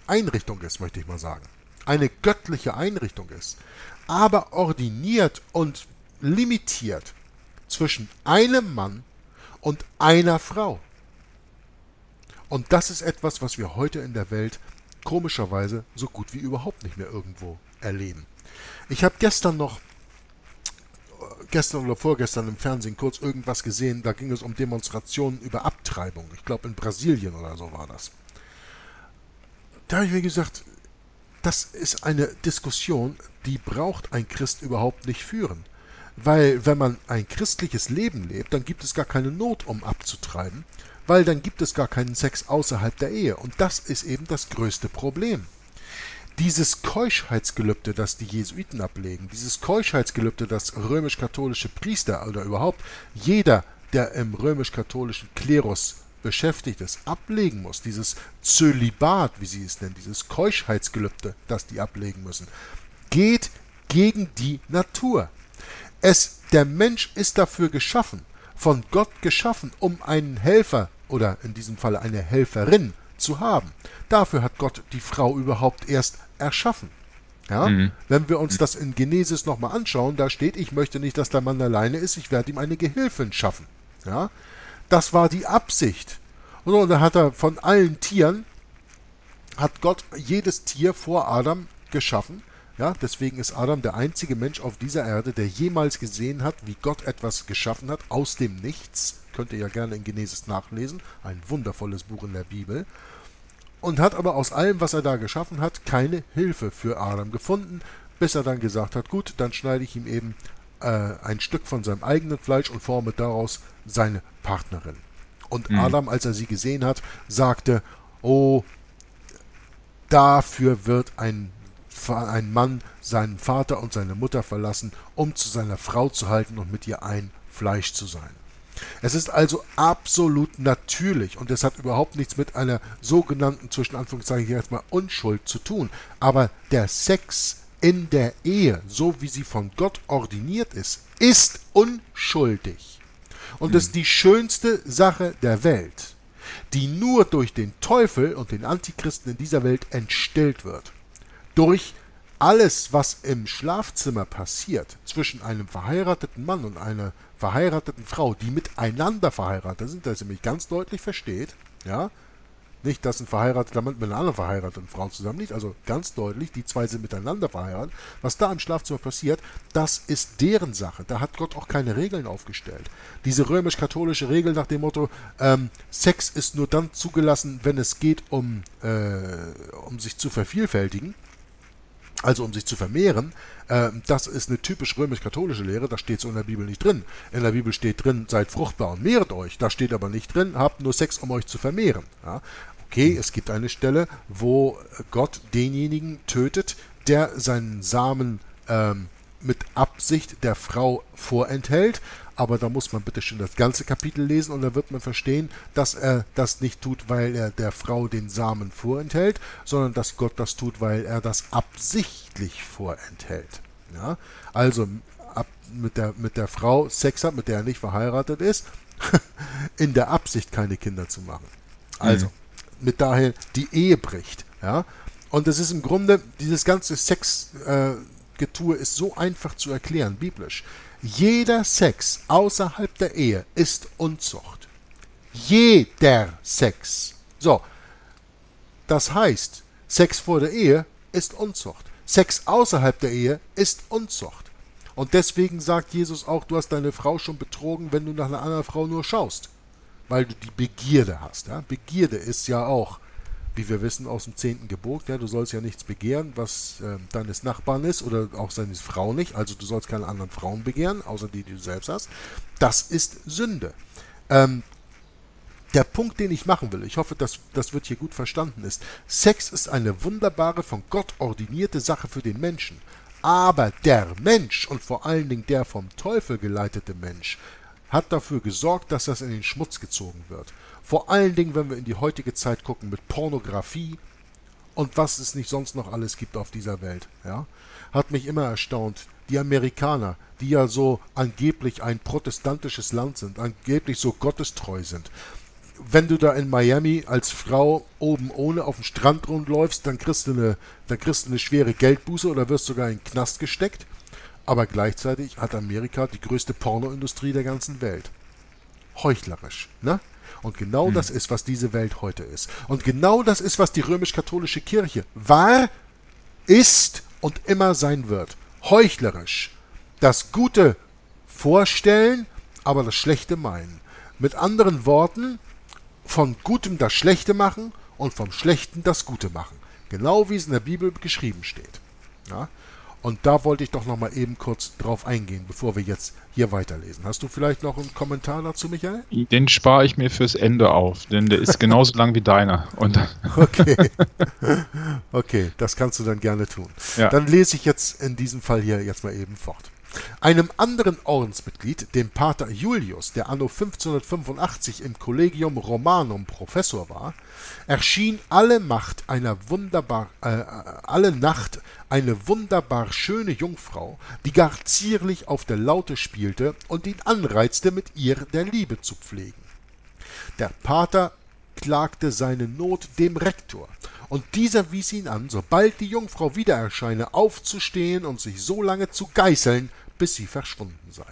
Einrichtung ist, möchte ich mal sagen. Eine göttliche Einrichtung ist, aber ordiniert und limitiert zwischen einem Mann und einer Frau. Und das ist etwas, was wir heute in der Welt komischerweise so gut wie überhaupt nicht mehr irgendwo erleben. Ich habe gestern noch, gestern oder vorgestern im Fernsehen kurz irgendwas gesehen, da ging es um Demonstrationen über Abtreibung. Ich glaube in Brasilien oder so war das. Da habe ich mir gesagt, das ist eine Diskussion, die braucht ein Christ überhaupt nicht führen. Weil wenn man ein christliches Leben lebt, dann gibt es gar keine Not, um abzutreiben, weil dann gibt es gar keinen Sex außerhalb der Ehe. Und das ist eben das größte Problem. Dieses Keuschheitsgelübde, das die Jesuiten ablegen, dieses Keuschheitsgelübde, das römisch-katholische Priester oder überhaupt jeder, der im römisch-katholischen Klerus beschäftigt ist, ablegen muss, dieses Zölibat, wie sie es nennen, dieses Keuschheitsgelübde, das die ablegen müssen, geht gegen die Natur. Es, der Mensch ist dafür geschaffen, von Gott geschaffen, um einen Helfer oder in diesem Falle eine Helferin zu haben. Dafür hat Gott die Frau überhaupt erst erschaffen. Ja? Mhm. Wenn wir uns das in Genesis nochmal anschauen, da steht, ich möchte nicht, dass der Mann alleine ist, ich werde ihm eine Gehilfin schaffen. Ja? Das war die Absicht. Und dann hat er von allen Tieren, hat Gott jedes Tier vor Adam geschaffen ja, deswegen ist Adam der einzige Mensch auf dieser Erde, der jemals gesehen hat, wie Gott etwas geschaffen hat aus dem Nichts. Könnt ihr ja gerne in Genesis nachlesen, ein wundervolles Buch in der Bibel. Und hat aber aus allem, was er da geschaffen hat, keine Hilfe für Adam gefunden, bis er dann gesagt hat, gut, dann schneide ich ihm eben äh, ein Stück von seinem eigenen Fleisch und forme daraus seine Partnerin. Und mhm. Adam, als er sie gesehen hat, sagte, oh, dafür wird ein ein Mann seinen Vater und seine Mutter verlassen, um zu seiner Frau zu halten und mit ihr ein Fleisch zu sein. Es ist also absolut natürlich und es hat überhaupt nichts mit einer sogenannten, zwischen Anführungszeichen jetzt mal, Unschuld zu tun. Aber der Sex in der Ehe, so wie sie von Gott ordiniert ist, ist unschuldig. Und es ist die schönste Sache der Welt, die nur durch den Teufel und den Antichristen in dieser Welt entstillt wird durch alles, was im Schlafzimmer passiert, zwischen einem verheirateten Mann und einer verheirateten Frau, die miteinander verheiratet sind, dass ihr mich ganz deutlich versteht, ja, nicht, dass ein verheirateter Mann mit einer anderen verheirateten Frau zusammen liegt, also ganz deutlich, die zwei sind miteinander verheiratet. Was da im Schlafzimmer passiert, das ist deren Sache. Da hat Gott auch keine Regeln aufgestellt. Diese römisch-katholische Regel nach dem Motto, ähm, Sex ist nur dann zugelassen, wenn es geht, um, äh, um sich zu vervielfältigen also um sich zu vermehren, äh, das ist eine typisch römisch-katholische Lehre, das steht so in der Bibel nicht drin. In der Bibel steht drin, seid fruchtbar und mehret euch. Da steht aber nicht drin, habt nur Sex, um euch zu vermehren. Ja? Okay, es gibt eine Stelle, wo Gott denjenigen tötet, der seinen Samen ähm, mit Absicht der Frau vorenthält, aber da muss man bitte schön das ganze Kapitel lesen und da wird man verstehen, dass er das nicht tut, weil er der Frau den Samen vorenthält, sondern dass Gott das tut, weil er das absichtlich vorenthält. Ja? Also ab, mit, der, mit der Frau Sex hat, mit der er nicht verheiratet ist, in der Absicht keine Kinder zu machen. Also, mhm. mit daher die Ehe bricht. Ja? Und es ist im Grunde, dieses ganze Sexgetue äh, ist so einfach zu erklären, biblisch. Jeder Sex außerhalb der Ehe ist Unzucht. Jeder Sex. So, das heißt, Sex vor der Ehe ist Unzucht. Sex außerhalb der Ehe ist Unzucht. Und deswegen sagt Jesus auch, du hast deine Frau schon betrogen, wenn du nach einer anderen Frau nur schaust. Weil du die Begierde hast. Ja? Begierde ist ja auch wie wir wissen aus dem zehnten Gebot, ja, du sollst ja nichts begehren, was äh, deines Nachbarn ist oder auch seine Frau nicht. Also du sollst keine anderen Frauen begehren, außer die, die du selbst hast. Das ist Sünde. Ähm, der Punkt, den ich machen will, ich hoffe, dass das wird hier gut verstanden ist. Sex ist eine wunderbare, von Gott ordinierte Sache für den Menschen. Aber der Mensch und vor allen Dingen der vom Teufel geleitete Mensch hat dafür gesorgt, dass das in den Schmutz gezogen wird. Vor allen Dingen, wenn wir in die heutige Zeit gucken mit Pornografie und was es nicht sonst noch alles gibt auf dieser Welt. Ja? Hat mich immer erstaunt. Die Amerikaner, die ja so angeblich ein protestantisches Land sind, angeblich so gottestreu sind, wenn du da in Miami als Frau oben ohne auf dem Strand rumläufst, dann kriegst du eine, dann kriegst du eine schwere Geldbuße oder wirst sogar in den Knast gesteckt. Aber gleichzeitig hat Amerika die größte Pornoindustrie der ganzen Welt. Heuchlerisch, ne? Und genau hm. das ist, was diese Welt heute ist. Und genau das ist, was die römisch-katholische Kirche war, ist und immer sein wird. Heuchlerisch. Das Gute vorstellen, aber das Schlechte meinen. Mit anderen Worten, von Gutem das Schlechte machen und vom Schlechten das Gute machen. Genau wie es in der Bibel geschrieben steht. Ja? Und da wollte ich doch noch mal eben kurz drauf eingehen, bevor wir jetzt hier weiterlesen. Hast du vielleicht noch einen Kommentar dazu, Michael? Den spare ich mir fürs Ende auf, denn der ist genauso lang wie deiner. Und okay. okay, das kannst du dann gerne tun. Ja. Dann lese ich jetzt in diesem Fall hier jetzt mal eben fort. Einem anderen Ordensmitglied, dem Pater Julius, der anno 1585 im Collegium Romanum Professor war, erschien alle Macht einer wunderbar, äh, alle Nacht eine wunderbar schöne Jungfrau, die gar zierlich auf der Laute spielte und ihn anreizte, mit ihr der Liebe zu pflegen. Der Pater klagte seine Not dem Rektor, und dieser wies ihn an, sobald die Jungfrau wieder erscheine, aufzustehen und sich so lange zu geißeln, bis sie verschwunden sei.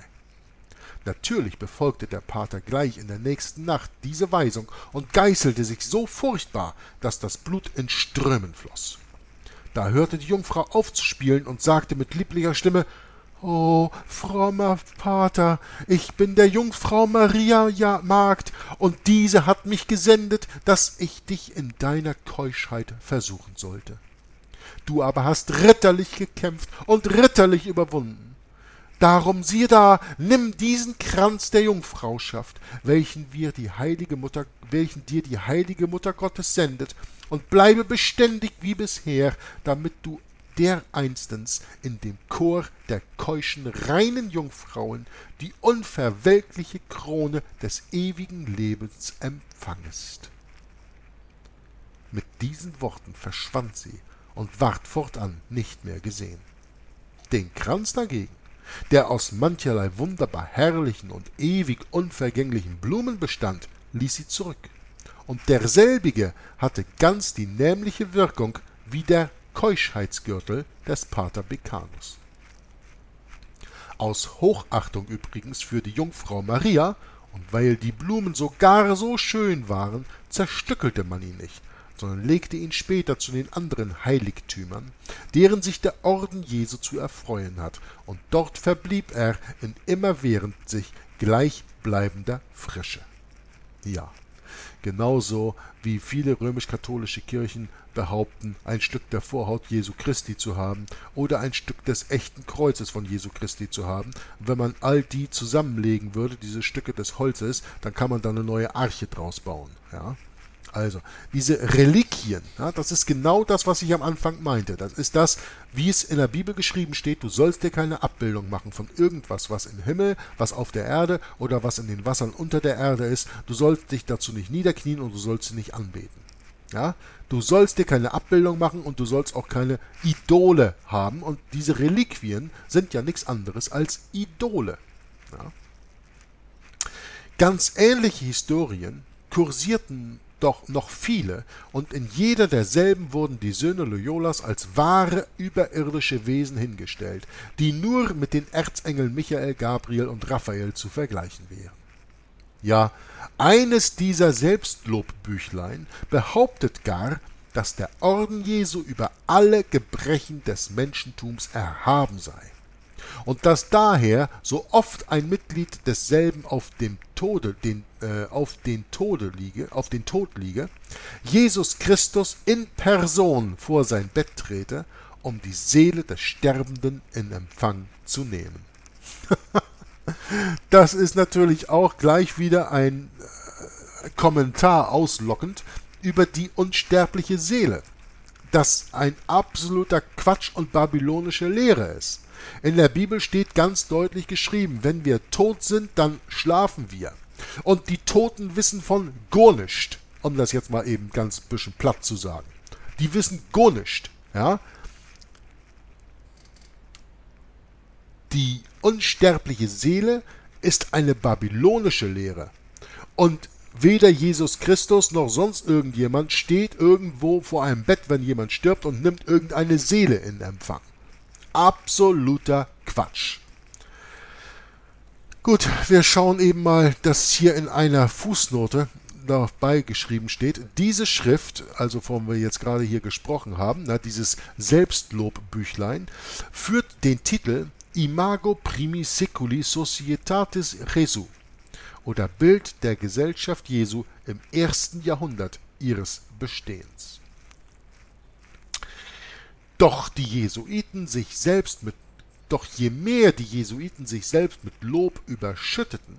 Natürlich befolgte der Pater gleich in der nächsten Nacht diese Weisung und geißelte sich so furchtbar, dass das Blut in Strömen floß. Da hörte die Jungfrau auf zu spielen und sagte mit lieblicher Stimme O frommer Pater, ich bin der Jungfrau Maria ja Magd, und diese hat mich gesendet, dass ich dich in deiner Keuschheit versuchen sollte. Du aber hast ritterlich gekämpft und ritterlich überwunden. Darum siehe da, nimm diesen Kranz der Jungfrauschaft, welchen wir die heilige Mutter, welchen dir die heilige Mutter Gottes sendet, und bleibe beständig wie bisher, damit du dereinstens in dem Chor der keuschen reinen Jungfrauen die unverwelkliche Krone des ewigen Lebens empfangest. Mit diesen Worten verschwand sie und ward fortan nicht mehr gesehen. Den Kranz dagegen der aus mancherlei wunderbar herrlichen und ewig unvergänglichen Blumen bestand, ließ sie zurück, und derselbige hatte ganz die nämliche Wirkung wie der Keuschheitsgürtel des Pater Becanus. Aus Hochachtung übrigens für die Jungfrau Maria und weil die Blumen so gar so schön waren, zerstückelte man ihn nicht, sondern legte ihn später zu den anderen Heiligtümern, deren sich der Orden Jesu zu erfreuen hat, und dort verblieb er in immerwährend sich gleichbleibender Frische. Ja, genauso wie viele römisch-katholische Kirchen behaupten, ein Stück der Vorhaut Jesu Christi zu haben oder ein Stück des echten Kreuzes von Jesu Christi zu haben. wenn man all die zusammenlegen würde, diese Stücke des Holzes, dann kann man da eine neue Arche draus bauen. Ja? Also, diese Reliquien, ja, das ist genau das, was ich am Anfang meinte. Das ist das, wie es in der Bibel geschrieben steht, du sollst dir keine Abbildung machen von irgendwas, was im Himmel, was auf der Erde oder was in den Wassern unter der Erde ist. Du sollst dich dazu nicht niederknien und du sollst sie nicht anbeten. Ja? Du sollst dir keine Abbildung machen und du sollst auch keine Idole haben. Und diese Reliquien sind ja nichts anderes als Idole. Ja? Ganz ähnliche Historien kursierten doch noch viele, und in jeder derselben wurden die Söhne Loyolas als wahre überirdische Wesen hingestellt, die nur mit den Erzengeln Michael, Gabriel und Raphael zu vergleichen wären. Ja, eines dieser Selbstlobbüchlein behauptet gar, dass der Orden Jesu über alle Gebrechen des Menschentums erhaben sei und dass daher so oft ein Mitglied desselben auf dem Tode, den, äh, auf den Tode liege, auf den Tod liege, Jesus Christus in Person vor sein Bett trete, um die Seele des Sterbenden in Empfang zu nehmen. das ist natürlich auch gleich wieder ein äh, Kommentar auslockend über die unsterbliche Seele, das ein absoluter Quatsch und babylonische Lehre ist. In der Bibel steht ganz deutlich geschrieben, wenn wir tot sind, dann schlafen wir. Und die Toten wissen von gar nicht, um das jetzt mal eben ganz bisschen platt zu sagen. Die wissen gar nicht, ja. Die unsterbliche Seele ist eine babylonische Lehre. Und weder Jesus Christus noch sonst irgendjemand steht irgendwo vor einem Bett, wenn jemand stirbt und nimmt irgendeine Seele in Empfang. Absoluter Quatsch. Gut, wir schauen eben mal, dass hier in einer Fußnote dabei geschrieben steht, diese Schrift, also von wir jetzt gerade hier gesprochen haben, na, dieses Selbstlobbüchlein, führt den Titel Imago Primi Seculi Societatis Jesu oder Bild der Gesellschaft Jesu im ersten Jahrhundert ihres Bestehens. Doch die Jesuiten sich selbst mit doch je mehr die Jesuiten sich selbst mit Lob überschütteten,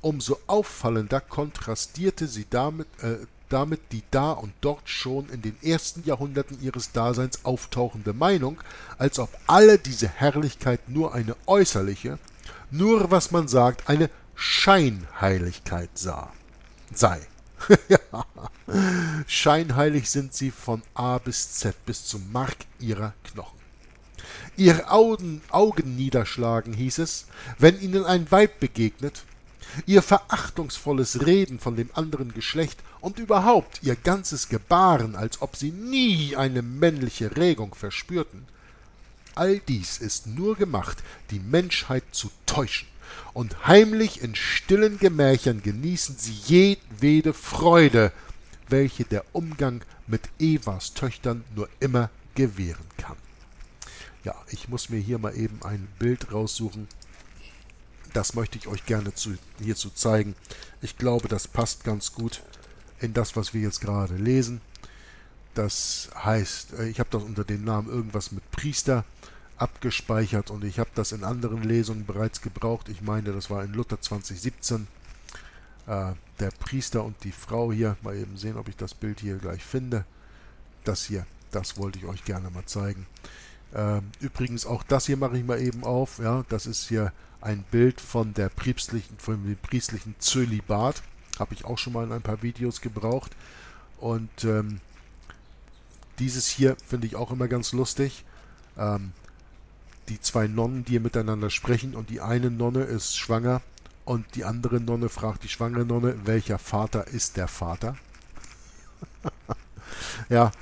umso auffallender kontrastierte sie damit, äh, damit die da und dort schon in den ersten Jahrhunderten ihres Daseins auftauchende Meinung, als ob alle diese Herrlichkeit nur eine äußerliche, nur was man sagt, eine Scheinheiligkeit sah, sei. Scheinheilig sind sie von A bis Z bis zum Mark ihrer Knochen. Ihre Augen, Augen niederschlagen, hieß es, wenn ihnen ein Weib begegnet, ihr verachtungsvolles Reden von dem anderen Geschlecht und überhaupt ihr ganzes Gebaren, als ob sie nie eine männliche Regung verspürten, all dies ist nur gemacht, die Menschheit zu täuschen, und heimlich in stillen Gemächern genießen sie jedwede Freude, welche der Umgang mit Evas Töchtern nur immer gewähren kann. Ja, ich muss mir hier mal eben ein Bild raussuchen, das möchte ich euch gerne zu, hierzu zeigen. Ich glaube, das passt ganz gut in das, was wir jetzt gerade lesen. Das heißt, äh, ich habe das unter dem Namen irgendwas mit Priester abgespeichert und ich habe das in anderen Lesungen bereits gebraucht. Ich meine, das war in Luther 2017. Äh, der Priester und die Frau hier. Mal eben sehen, ob ich das Bild hier gleich finde. Das hier, das wollte ich euch gerne mal zeigen. Äh, übrigens, auch das hier mache ich mal eben auf. Ja, das ist hier ein Bild von der priestlichen, von dem priestlichen Zölibat. Habe ich auch schon mal in ein paar Videos gebraucht. Und ähm, dieses hier finde ich auch immer ganz lustig. Ähm, die zwei Nonnen, die miteinander sprechen und die eine Nonne ist schwanger und die andere Nonne fragt die schwangere Nonne, welcher Vater ist der Vater? ja,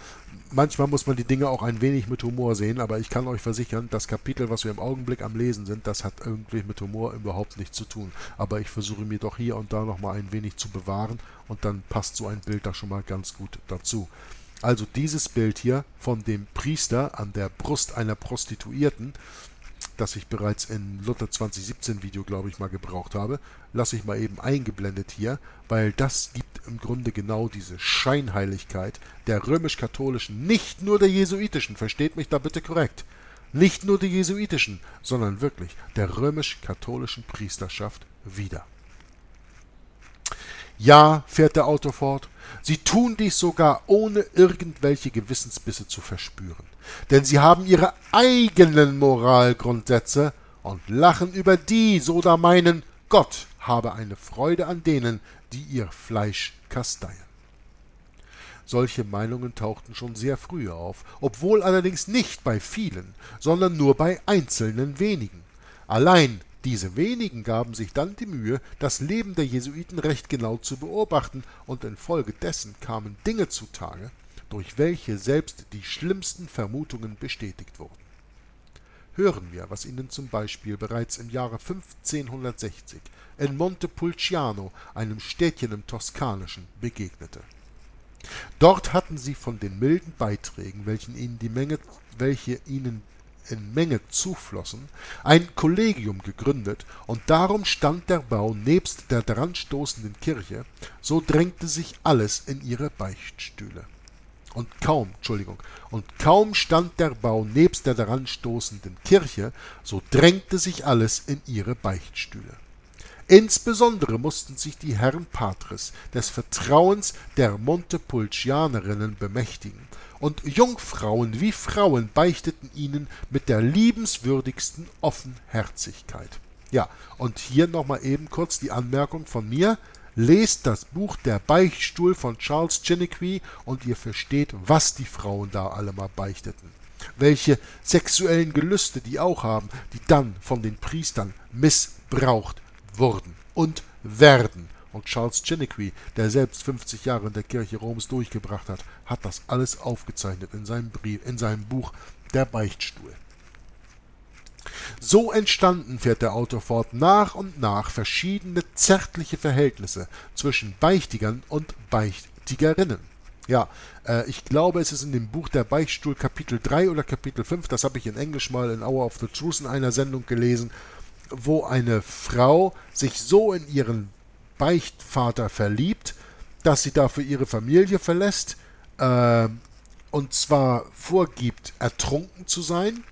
manchmal muss man die Dinge auch ein wenig mit Humor sehen, aber ich kann euch versichern, das Kapitel, was wir im Augenblick am Lesen sind, das hat irgendwie mit Humor überhaupt nichts zu tun. Aber ich versuche mir doch hier und da nochmal ein wenig zu bewahren und dann passt so ein Bild da schon mal ganz gut dazu. Also dieses Bild hier von dem Priester an der Brust einer Prostituierten, das ich bereits in Luther 2017 Video, glaube ich, mal gebraucht habe, lasse ich mal eben eingeblendet hier, weil das gibt im Grunde genau diese Scheinheiligkeit der römisch-katholischen, nicht nur der jesuitischen, versteht mich da bitte korrekt, nicht nur der jesuitischen, sondern wirklich der römisch-katholischen Priesterschaft wieder. Ja, fährt der Autor fort, sie tun dies sogar ohne irgendwelche Gewissensbisse zu verspüren, denn sie haben ihre eigenen Moralgrundsätze und lachen über die, so da meinen, Gott habe eine Freude an denen, die ihr Fleisch kasteien. Solche Meinungen tauchten schon sehr früh auf, obwohl allerdings nicht bei vielen, sondern nur bei einzelnen wenigen. Allein diese wenigen gaben sich dann die Mühe, das Leben der Jesuiten recht genau zu beobachten, und infolgedessen kamen Dinge zutage, durch welche selbst die schlimmsten Vermutungen bestätigt wurden. Hören wir, was ihnen zum Beispiel bereits im Jahre 1560 in Montepulciano, einem Städtchen im Toskanischen, begegnete. Dort hatten sie von den milden Beiträgen, welchen ihnen die Menge, welche ihnen in Menge zuflossen, ein Kollegium gegründet, und darum stand der Bau nebst der daranstoßenden Kirche, so drängte sich alles in ihre Beichtstühle. Und kaum, Entschuldigung, und kaum stand der Bau nebst der daranstoßenden Kirche, so drängte sich alles in ihre Beichtstühle. Insbesondere mussten sich die Herren Patres des Vertrauens der Montepulcianerinnen bemächtigen, und Jungfrauen wie Frauen beichteten ihnen mit der liebenswürdigsten Offenherzigkeit. Ja, und hier nochmal eben kurz die Anmerkung von mir. Lest das Buch Der Beichtstuhl von Charles Chiniquy und ihr versteht, was die Frauen da alle mal beichteten. Welche sexuellen Gelüste die auch haben, die dann von den Priestern missbraucht wurden und werden. Und Charles Chiniquy, der selbst 50 Jahre in der Kirche Roms durchgebracht hat, hat das alles aufgezeichnet in seinem, Brief, in seinem Buch Der Beichtstuhl. So entstanden, fährt der Autor fort, nach und nach verschiedene zärtliche Verhältnisse zwischen Beichtigern und Beichtigerinnen. Ja, äh, ich glaube, es ist in dem Buch Der Beichtstuhl Kapitel 3 oder Kapitel 5, das habe ich in Englisch mal in Hour of the Truth in einer Sendung gelesen, wo eine Frau sich so in ihren Beichtvater verliebt, dass sie dafür ihre Familie verlässt, äh, und zwar vorgibt, ertrunken zu sein,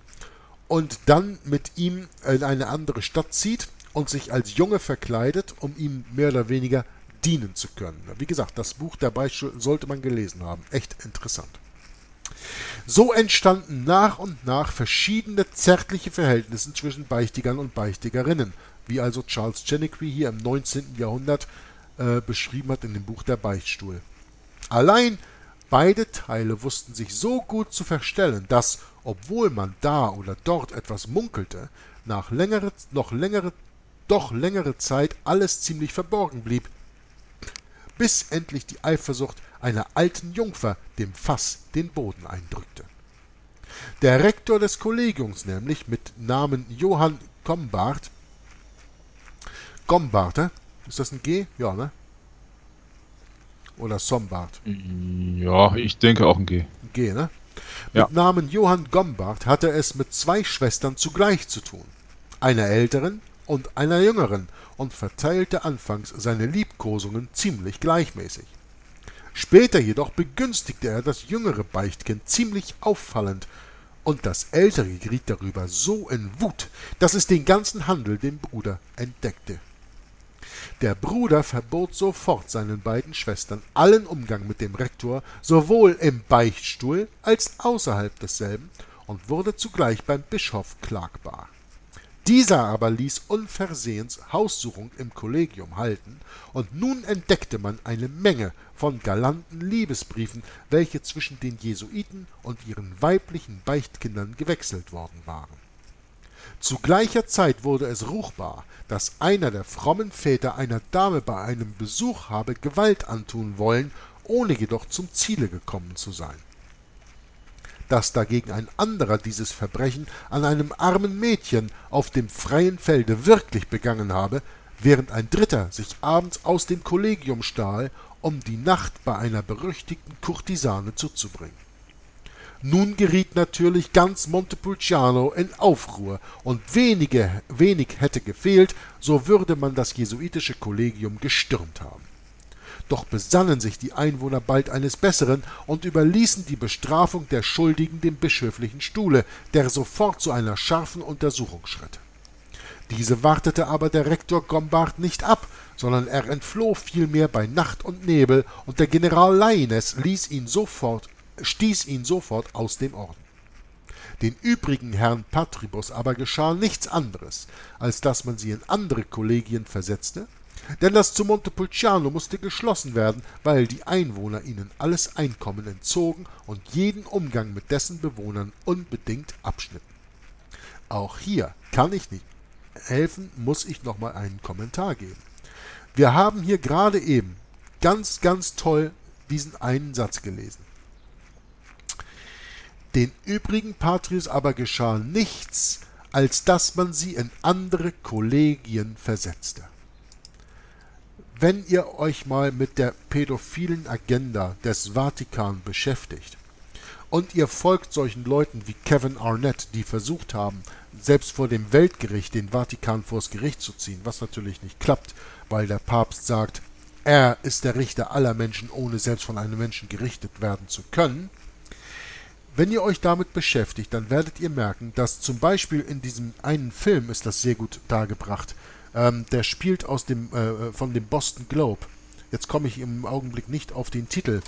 und dann mit ihm in eine andere Stadt zieht und sich als Junge verkleidet, um ihm mehr oder weniger dienen zu können. Wie gesagt, das Buch der Beichtstuhl sollte man gelesen haben. Echt interessant. So entstanden nach und nach verschiedene zärtliche Verhältnisse zwischen Beichtigern und Beichtigerinnen, wie also Charles Cheniquy hier im 19. Jahrhundert äh, beschrieben hat in dem Buch Der Beichtstuhl. Allein beide Teile wussten sich so gut zu verstellen, dass, obwohl man da oder dort etwas munkelte, nach längere, noch längere, doch längere Zeit alles ziemlich verborgen blieb, bis endlich die Eifersucht einer alten Jungfer dem Fass den Boden eindrückte. Der Rektor des Kollegiums nämlich mit Namen Johann Gombart Gombarte, ist das ein G? Ja, ne? Oder Sombart? Ja, ich denke auch ein G. Ein G, ne? Ja. Mit Namen Johann Gombart hatte es mit zwei Schwestern zugleich zu tun, einer älteren und einer jüngeren, und verteilte anfangs seine Liebkosungen ziemlich gleichmäßig. Später jedoch begünstigte er das jüngere Beichtkind ziemlich auffallend, und das ältere geriet darüber so in Wut, dass es den ganzen Handel dem Bruder entdeckte. Der Bruder verbot sofort seinen beiden Schwestern allen Umgang mit dem Rektor, sowohl im Beichtstuhl als außerhalb desselben, und wurde zugleich beim Bischof klagbar. Dieser aber ließ unversehens Haussuchung im Kollegium halten, und nun entdeckte man eine Menge von galanten Liebesbriefen, welche zwischen den Jesuiten und ihren weiblichen Beichtkindern gewechselt worden waren. Zu gleicher Zeit wurde es ruchbar, dass einer der frommen Väter einer Dame bei einem Besuch habe Gewalt antun wollen, ohne jedoch zum Ziele gekommen zu sein dass dagegen ein anderer dieses Verbrechen an einem armen Mädchen auf dem freien Felde wirklich begangen habe, während ein dritter sich abends aus dem Kollegium stahl, um die Nacht bei einer berüchtigten Kurtisane zuzubringen. Nun geriet natürlich ganz Montepulciano in Aufruhr, und wenige, wenig hätte gefehlt, so würde man das jesuitische Kollegium gestürmt haben. Doch besannen sich die Einwohner bald eines Besseren und überließen die Bestrafung der Schuldigen dem bischöflichen Stuhle, der sofort zu einer scharfen Untersuchung schritt. Diese wartete aber der Rektor Gombart nicht ab, sondern er entfloh vielmehr bei Nacht und Nebel, und der General Laines ließ ihn sofort, stieß ihn sofort aus dem Orden. Den übrigen Herrn Patribus aber geschah nichts anderes, als dass man sie in andere Kollegien versetzte denn das zu Montepulciano musste geschlossen werden, weil die Einwohner ihnen alles Einkommen entzogen und jeden Umgang mit dessen Bewohnern unbedingt abschnitten. Auch hier kann ich nicht helfen, muss ich nochmal einen Kommentar geben. Wir haben hier gerade eben ganz, ganz toll diesen einen Satz gelesen. Den übrigen Patrius aber geschah nichts, als dass man sie in andere Kollegien versetzte. Wenn ihr euch mal mit der pädophilen Agenda des Vatikan beschäftigt und ihr folgt solchen Leuten wie Kevin Arnett, die versucht haben, selbst vor dem Weltgericht den Vatikan vors Gericht zu ziehen, was natürlich nicht klappt, weil der Papst sagt, er ist der Richter aller Menschen, ohne selbst von einem Menschen gerichtet werden zu können. Wenn ihr euch damit beschäftigt, dann werdet ihr merken, dass zum Beispiel in diesem einen Film ist das sehr gut dargebracht, Ähm, der spielt aus dem, äh, von dem Boston Globe. Jetzt komme ich im Augenblick nicht auf den Titel.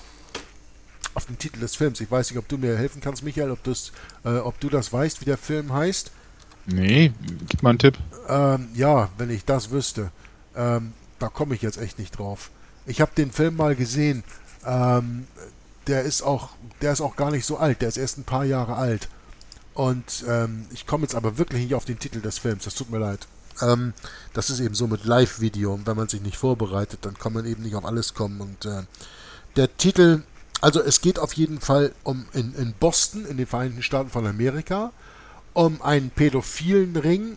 Auf den Titel des Films. Ich weiß nicht, ob du mir helfen kannst, Michael, ob, äh, ob du das weißt, wie der Film heißt. Nee, gib mal einen Tipp. Ähm, ja, wenn ich das wüsste. Ähm, da komme ich jetzt echt nicht drauf. Ich habe den Film mal gesehen. Ähm, der ist auch, der ist auch gar nicht so alt. Der ist erst ein paar Jahre alt. Und ähm, ich komme jetzt aber wirklich nicht auf den Titel des Films. Das tut mir leid. Ähm, das ist eben so mit Live-Video. Und wenn man sich nicht vorbereitet, dann kann man eben nicht auf alles kommen. Und äh, der Titel, also es geht auf jeden Fall um in, in Boston, in den Vereinigten Staaten von Amerika, um einen pädophilen Ring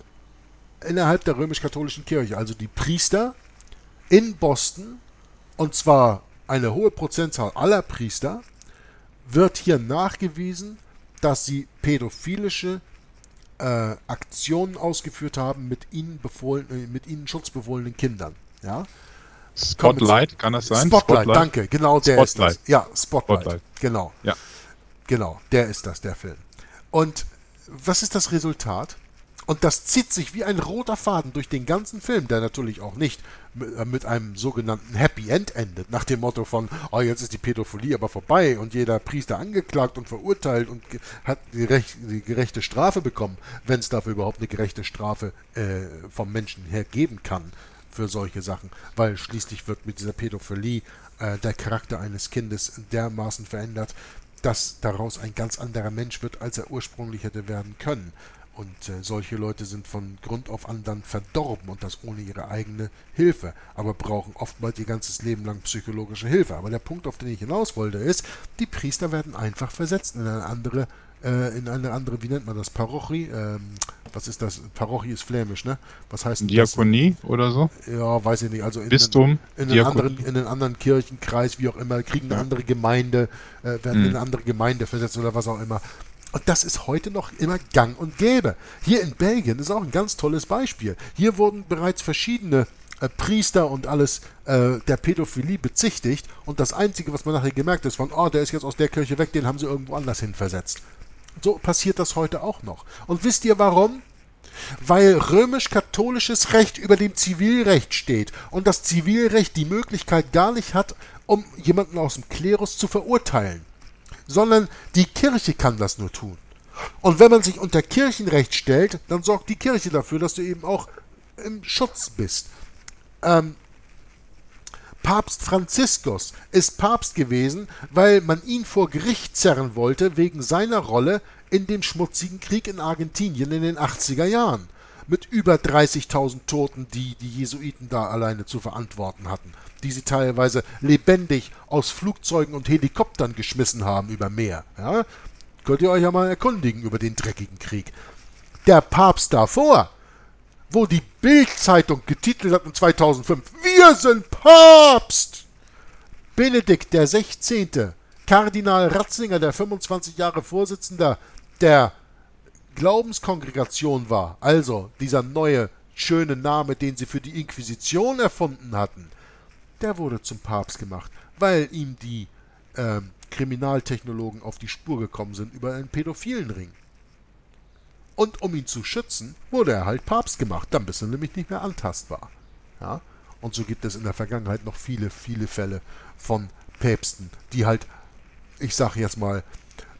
innerhalb der römisch-katholischen Kirche. Also die Priester in Boston, und zwar eine hohe Prozentzahl aller Priester, wird hier nachgewiesen, dass sie pädophilische äh, Aktionen ausgeführt haben mit ihnen, befohlen, mit ihnen schutzbefohlenen Kindern. Ja? Spotlight, kann das sein? Spotlight, Spotlight, danke, genau der Spotlight. ist das. Ja, Spotlight, Spotlight, genau. Ja. Genau, der ist das, der Film. Und was ist das Resultat? Und das zieht sich wie ein roter Faden durch den ganzen Film, der natürlich auch nicht mit äh, einem sogenannten Happy End endet, nach dem Motto von, oh, jetzt ist die Pädophilie aber vorbei und jeder Priester angeklagt und verurteilt und hat die, die gerechte Strafe bekommen, wenn es dafür überhaupt eine gerechte Strafe äh, vom Menschen her geben kann für solche Sachen, weil schließlich wird mit dieser Pädophilie äh, der Charakter eines Kindes dermaßen verändert, dass daraus ein ganz anderer Mensch wird, als er ursprünglich hätte werden können. Und äh, solche Leute sind von Grund auf an dann verdorben und das ohne ihre eigene Hilfe, aber brauchen oftmals ihr ganzes Leben lang psychologische Hilfe. Aber der Punkt, auf den ich hinaus wollte, ist, die Priester werden einfach versetzt in eine andere, äh, in eine andere, wie nennt man das, Parochie? Ähm, was ist das? Parochie ist flämisch, ne? Was heißt Diakonie das? oder so? Ja, weiß ich nicht. Also in Bistum, in, in, anderen, in einen anderen Kirchenkreis, wie auch immer, kriegen eine andere Gemeinde, äh, werden hm. in eine andere Gemeinde versetzt oder was auch immer. Und das ist heute noch immer gang und gäbe. Hier in Belgien ist auch ein ganz tolles Beispiel. Hier wurden bereits verschiedene äh, Priester und alles äh, der Pädophilie bezichtigt. Und das Einzige, was man nachher gemerkt ist, von, oh, der ist jetzt aus der Kirche weg, den haben sie irgendwo anders hin versetzt. So passiert das heute auch noch. Und wisst ihr warum? Weil römisch-katholisches Recht über dem Zivilrecht steht und das Zivilrecht die Möglichkeit gar nicht hat, um jemanden aus dem Klerus zu verurteilen sondern die Kirche kann das nur tun. Und wenn man sich unter Kirchenrecht stellt, dann sorgt die Kirche dafür, dass du eben auch im Schutz bist. Ähm, Papst Franziskus ist Papst gewesen, weil man ihn vor Gericht zerren wollte wegen seiner Rolle in dem schmutzigen Krieg in Argentinien in den 80er Jahren. Mit über 30.000 Toten, die die Jesuiten da alleine zu verantworten hatten die sie teilweise lebendig aus Flugzeugen und Helikoptern geschmissen haben über Meer. Ja? Könnt ihr euch ja mal erkundigen über den dreckigen Krieg. Der Papst davor, wo die Bild-Zeitung getitelt hat in 2005, wir sind Papst! Benedikt der 16., Kardinal Ratzinger, der 25 Jahre Vorsitzender der Glaubenskongregation war, also dieser neue schöne Name, den sie für die Inquisition erfunden hatten, der wurde zum Papst gemacht, weil ihm die äh, Kriminaltechnologen auf die Spur gekommen sind über einen pädophilen Ring. Und um ihn zu schützen, wurde er halt Papst gemacht. Dann bist du nämlich nicht mehr antastbar. Ja? Und so gibt es in der Vergangenheit noch viele, viele Fälle von Päpsten, die halt, ich sage jetzt mal,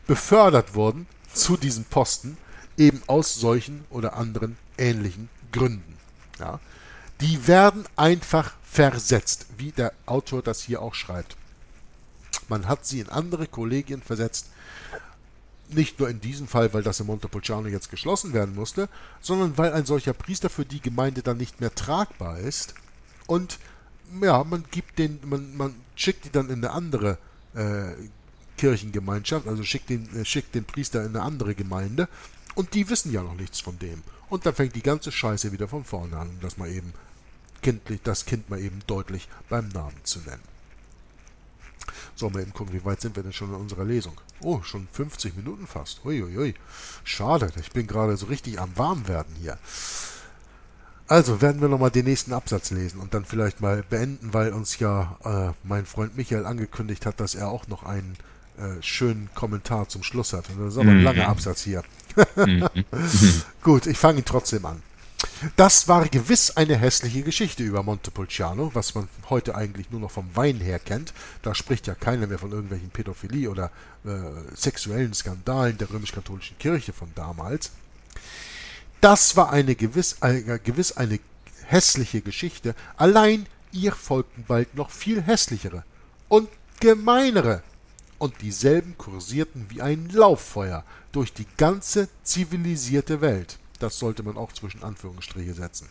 befördert wurden zu diesem Posten, eben aus solchen oder anderen ähnlichen Gründen. Ja? Die werden einfach versetzt, wie der Autor das hier auch schreibt. Man hat sie in andere Kollegien versetzt, nicht nur in diesem Fall, weil das in Montepulciano jetzt geschlossen werden musste, sondern weil ein solcher Priester für die Gemeinde dann nicht mehr tragbar ist und ja, man gibt den, man, man schickt die dann in eine andere äh, Kirchengemeinschaft, also schickt den, äh, schickt den Priester in eine andere Gemeinde und die wissen ja noch nichts von dem. Und dann fängt die ganze Scheiße wieder von vorne an, dass man eben kindlich, das Kind mal eben deutlich beim Namen zu nennen. So, mal eben gucken, wie weit sind wir denn schon in unserer Lesung? Oh, schon 50 Minuten fast. Uiuiui. Schade, ich bin gerade so richtig am Warmwerden hier. Also werden wir nochmal den nächsten Absatz lesen und dann vielleicht mal beenden, weil uns ja äh, mein Freund Michael angekündigt hat, dass er auch noch einen äh, schönen Kommentar zum Schluss hat. Das ist aber ein mhm. langer Absatz hier. Mhm. Gut, ich fange ihn trotzdem an. Das war gewiss eine hässliche Geschichte über Montepulciano, was man heute eigentlich nur noch vom Wein her kennt. Da spricht ja keiner mehr von irgendwelchen Pädophilie oder äh, sexuellen Skandalen der römisch-katholischen Kirche von damals. Das war eine gewiss, äh, gewiss eine hässliche Geschichte. Allein ihr folgten bald noch viel hässlichere und gemeinere. Und dieselben kursierten wie ein Lauffeuer durch die ganze zivilisierte Welt. Das sollte man auch zwischen Anführungsstriche setzen.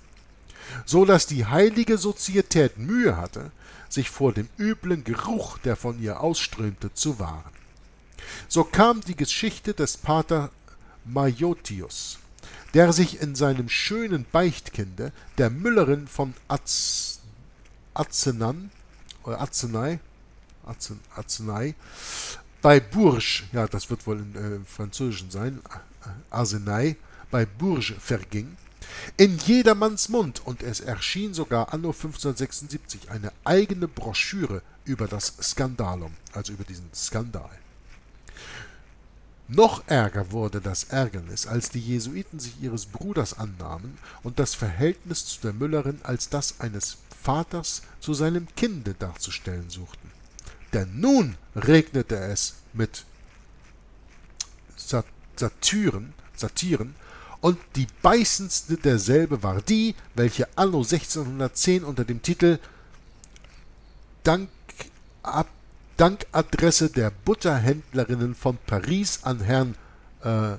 So dass die heilige Sozietät Mühe hatte, sich vor dem üblen Geruch, der von ihr ausströmte, zu wahren. So kam die Geschichte des Pater Majotius, der sich in seinem schönen Beichtkinde der Müllerin von Az, Azenan, oder Azenei, Azen, Azenei, bei Bourges, ja, das wird wohl in äh, Französischen sein, Arsenei, bei Bourges verging, in jedermanns Mund, und es erschien sogar anno 1576 eine eigene Broschüre über das Skandalum, also über diesen Skandal. Noch ärger wurde das Ärgernis, als die Jesuiten sich ihres Bruders annahmen und das Verhältnis zu der Müllerin als das eines Vaters zu seinem Kinde darzustellen suchten. Denn nun regnete es mit Satyren, Satiren und die beißendste derselbe war die, welche anno 1610 unter dem Titel Dank, Ab, Dankadresse der Butterhändlerinnen von Paris an Herrn äh,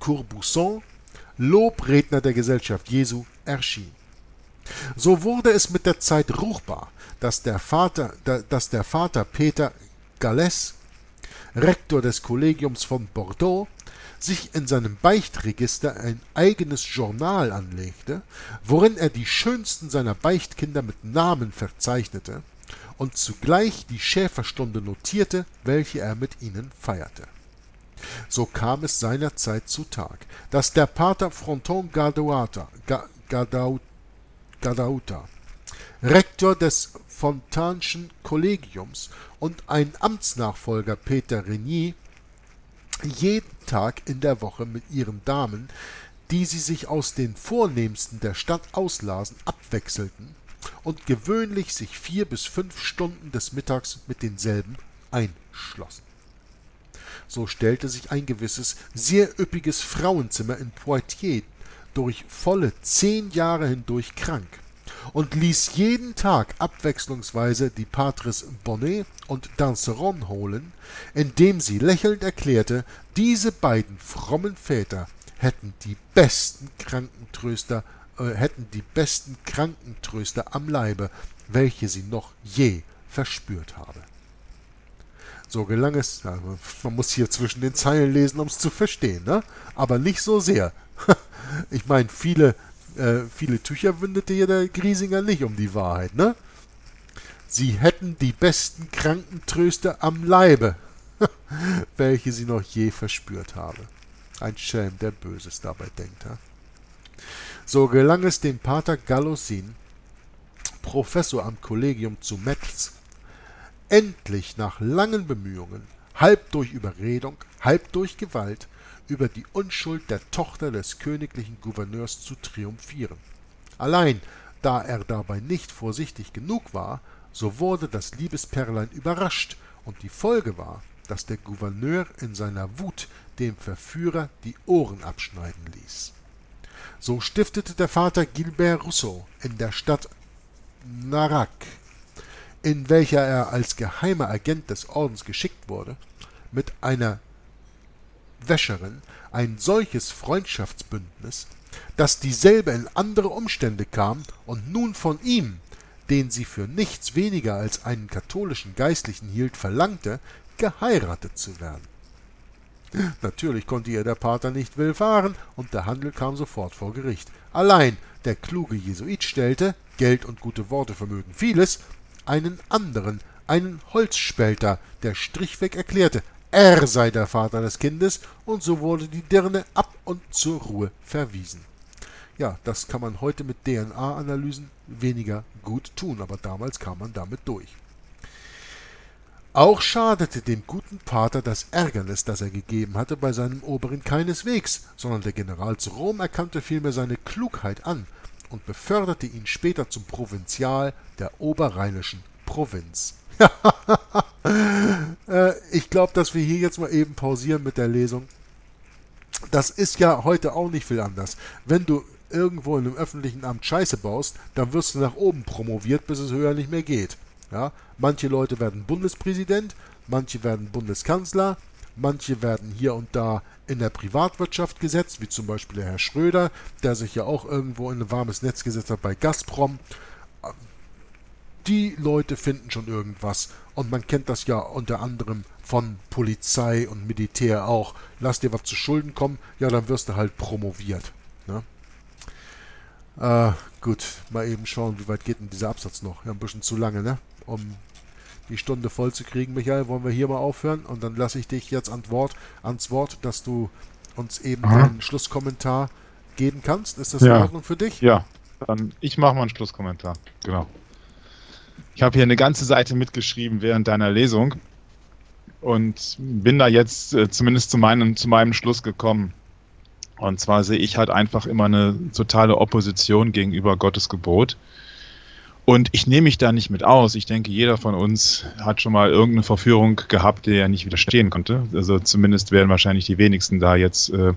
Courbusson, Lobredner der Gesellschaft Jesu, erschien. So wurde es mit der Zeit ruchbar, dass der Vater, dass der Vater Peter Galles, Rektor des Kollegiums von Bordeaux, sich in seinem Beichtregister ein eigenes Journal anlegte, worin er die schönsten seiner Beichtkinder mit Namen verzeichnete und zugleich die Schäferstunde notierte, welche er mit ihnen feierte. So kam es seinerzeit zutage, dass der Pater Fronton Gadauta, Gadauta, Rektor des Fontanschen Kollegiums und ein Amtsnachfolger Peter Renier jeden Tag in der Woche mit ihren Damen, die sie sich aus den vornehmsten der Stadt auslasen, abwechselten und gewöhnlich sich vier bis fünf Stunden des Mittags mit denselben einschlossen. So stellte sich ein gewisses, sehr üppiges Frauenzimmer in Poitiers durch volle zehn Jahre hindurch krank und ließ jeden Tag abwechslungsweise die Patres Bonnet und Danceron holen, indem sie lächelnd erklärte, diese beiden frommen Väter hätten die besten Krankentröster, äh, hätten die besten Krankentröster am Leibe, welche sie noch je verspürt habe. So gelang es, man muss hier zwischen den Zeilen lesen, um es zu verstehen, ne? aber nicht so sehr. Ich meine, viele äh, viele Tücher windete ja der Griesinger nicht um die Wahrheit, ne? Sie hätten die besten Krankentröster am Leibe, welche sie noch je verspürt habe. Ein Schelm, der Böses dabei denkt. Ha? So gelang es dem Pater Gallosin, Professor am Kollegium zu Metz, endlich nach langen Bemühungen, halb durch Überredung, halb durch Gewalt, über die Unschuld der Tochter des königlichen Gouverneurs zu triumphieren. Allein, da er dabei nicht vorsichtig genug war, so wurde das Liebesperlein überrascht, und die Folge war, dass der Gouverneur in seiner Wut dem Verführer die Ohren abschneiden ließ. So stiftete der Vater Gilbert Rousseau in der Stadt Narac, in welcher er als geheimer Agent des Ordens geschickt wurde, mit einer Wäscherin ein solches Freundschaftsbündnis, dass dieselbe in andere Umstände kam und nun von ihm, den sie für nichts weniger als einen katholischen Geistlichen hielt, verlangte, geheiratet zu werden. Natürlich konnte ihr der Pater nicht willfahren, und der Handel kam sofort vor Gericht. Allein der kluge Jesuit stellte, Geld und gute Worte vermögen vieles, einen anderen, einen Holzspälter, der strichweg erklärte, er sei der Vater des Kindes, und so wurde die Dirne ab und zur Ruhe verwiesen. Ja, das kann man heute mit DNA-Analysen weniger gut tun, aber damals kam man damit durch. Auch schadete dem guten Pater das Ärgernis, das er gegeben hatte, bei seinem Oberen keineswegs, sondern der General zu Rom erkannte vielmehr seine Klugheit an und beförderte ihn später zum Provinzial der oberrheinischen Provinz. Äh, ich glaube, dass wir hier jetzt mal eben pausieren mit der Lesung. Das ist ja heute auch nicht viel anders. Wenn du irgendwo in einem öffentlichen Amt Scheiße baust, dann wirst du nach oben promoviert, bis es höher nicht mehr geht. Ja? Manche Leute werden Bundespräsident, manche werden Bundeskanzler, manche werden hier und da in der Privatwirtschaft gesetzt, wie zum Beispiel der Herr Schröder, der sich ja auch irgendwo in ein warmes Netz gesetzt hat bei Gazprom. Die Leute finden schon irgendwas und man kennt das ja unter anderem von Polizei und Militär auch. Lass dir was zu Schulden kommen, ja, dann wirst du halt promoviert. Ne? Äh, gut, mal eben schauen, wie weit geht denn dieser Absatz noch? Ja, ein bisschen zu lange, ne? Um die Stunde voll zu kriegen, Michael, wollen wir hier mal aufhören und dann lasse ich dich jetzt an Wort, ans Wort, dass du uns eben Aha. einen Schlusskommentar geben kannst. Ist das ja. in Ordnung für dich? Ja, dann ich mache mal einen Schlusskommentar. Genau. Ich habe hier eine ganze Seite mitgeschrieben während deiner Lesung und bin da jetzt äh, zumindest zu meinem, zu meinem Schluss gekommen. Und zwar sehe ich halt einfach immer eine totale Opposition gegenüber Gottes Gebot. Und ich nehme mich da nicht mit aus. Ich denke, jeder von uns hat schon mal irgendeine Verführung gehabt, der er nicht widerstehen konnte. Also zumindest werden wahrscheinlich die wenigsten da jetzt äh,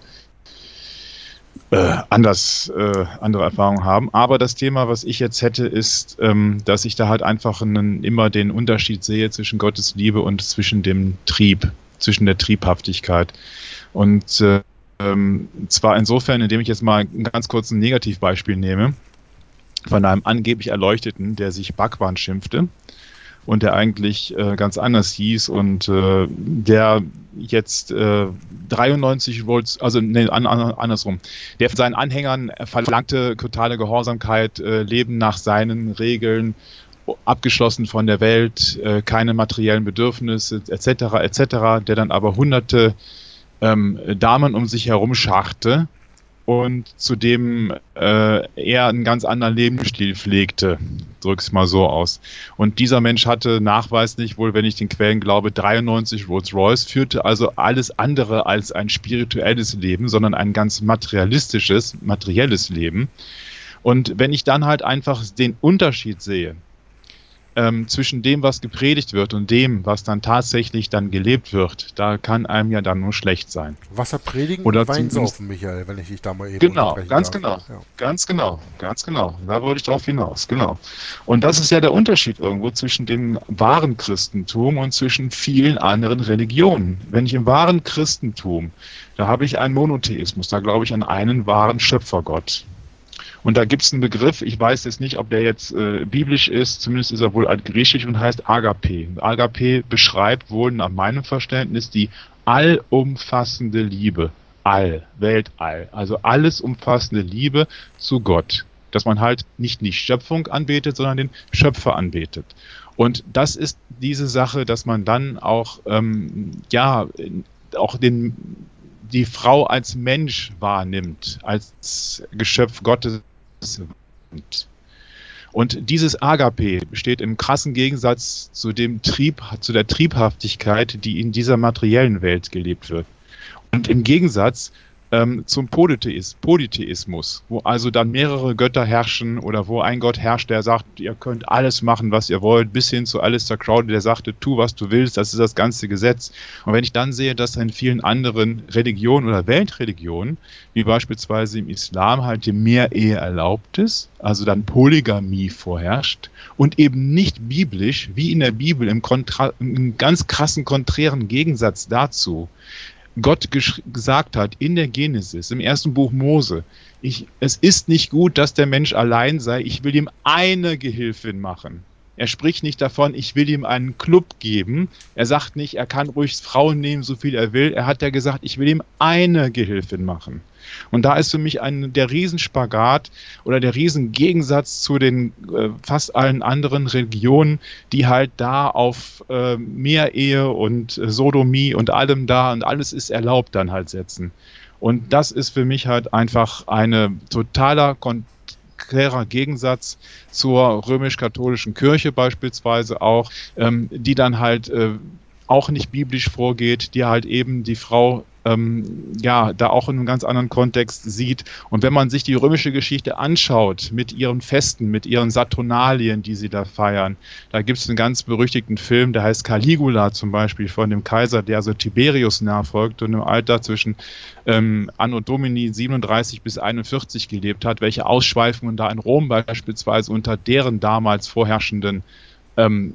äh, anders äh, andere Erfahrungen haben. Aber das Thema, was ich jetzt hätte, ist, ähm, dass ich da halt einfach einen, immer den Unterschied sehe zwischen Gottes Liebe und zwischen dem Trieb, zwischen der Triebhaftigkeit. Und äh, ähm, zwar insofern, indem ich jetzt mal ein ganz kurzes Negativbeispiel nehme von einem angeblich Erleuchteten, der sich Bhagwan schimpfte und der eigentlich äh, ganz anders hieß und äh, der jetzt äh, 93 Volt, also nee, an, an, andersrum, der von seinen Anhängern verlangte totale Gehorsamkeit, äh, Leben nach seinen Regeln, abgeschlossen von der Welt, äh, keine materiellen Bedürfnisse etc. etc., der dann aber hunderte ähm, Damen um sich herum scharte und zudem äh, er einen ganz anderen Lebensstil pflegte, drück's mal so aus. Und dieser Mensch hatte nachweislich, wohl wenn ich den Quellen glaube, 93 Rolls Royce, führte also alles andere als ein spirituelles Leben, sondern ein ganz materialistisches, materielles Leben. Und wenn ich dann halt einfach den Unterschied sehe ähm, zwischen dem, was gepredigt wird und dem, was dann tatsächlich dann gelebt wird, da kann einem ja dann nur schlecht sein. Wasser predigen oder Wein saufen, Michael, wenn ich dich da mal eben Genau, ganz darf. genau, ja. ganz genau, ganz genau. Da wollte ich drauf hinaus, genau. Und das ist ja der Unterschied irgendwo zwischen dem wahren Christentum und zwischen vielen anderen Religionen. Wenn ich im wahren Christentum, da habe ich einen Monotheismus, da glaube ich an einen wahren Schöpfergott. Und da gibt es einen Begriff, ich weiß jetzt nicht, ob der jetzt äh, biblisch ist, zumindest ist er wohl altgriechisch und heißt Agape. Agape beschreibt wohl nach meinem Verständnis die allumfassende Liebe. All, Weltall. Also alles umfassende Liebe zu Gott. Dass man halt nicht die Schöpfung anbetet, sondern den Schöpfer anbetet. Und das ist diese Sache, dass man dann auch, ähm, ja, auch den, die Frau als Mensch wahrnimmt, als Geschöpf Gottes und dieses Agape steht im krassen Gegensatz zu dem Trieb, zu der Triebhaftigkeit, die in dieser materiellen Welt gelebt wird. Und im Gegensatz ähm, zum Polytheis Polytheismus, wo also dann mehrere Götter herrschen oder wo ein Gott herrscht, der sagt, ihr könnt alles machen, was ihr wollt, bis hin zu Alistair Crowley, der sagte, tu, was du willst, das ist das ganze Gesetz. Und wenn ich dann sehe, dass in vielen anderen Religionen oder Weltreligionen, wie beispielsweise im Islam halt die Mehrehe erlaubt ist, also dann Polygamie vorherrscht und eben nicht biblisch, wie in der Bibel im, Kontra im ganz krassen konträren Gegensatz dazu, Gott gesagt hat in der Genesis, im ersten Buch Mose, ich, es ist nicht gut, dass der Mensch allein sei, ich will ihm eine Gehilfin machen. Er spricht nicht davon, ich will ihm einen Club geben. Er sagt nicht, er kann ruhig Frauen nehmen, so viel er will. Er hat ja gesagt, ich will ihm eine Gehilfin machen. Und da ist für mich ein, der Riesenspagat oder der Riesengegensatz zu den äh, fast allen anderen Religionen, die halt da auf äh, Meerehe und äh, Sodomie und allem da und alles ist erlaubt dann halt setzen. Und das ist für mich halt einfach eine totaler Kon klarer Gegensatz zur römisch-katholischen Kirche beispielsweise auch, ähm, die dann halt äh, auch nicht biblisch vorgeht, die halt eben die Frau ähm, ja da auch in einem ganz anderen Kontext sieht. Und wenn man sich die römische Geschichte anschaut mit ihren Festen, mit ihren Saturnalien, die sie da feiern, da gibt es einen ganz berüchtigten Film, der heißt Caligula zum Beispiel von dem Kaiser, der so Tiberius nachfolgt und im Alter zwischen ähm, Anno Domini 37 bis 41 gelebt hat, welche Ausschweifungen da in Rom beispielsweise unter deren damals vorherrschenden ähm,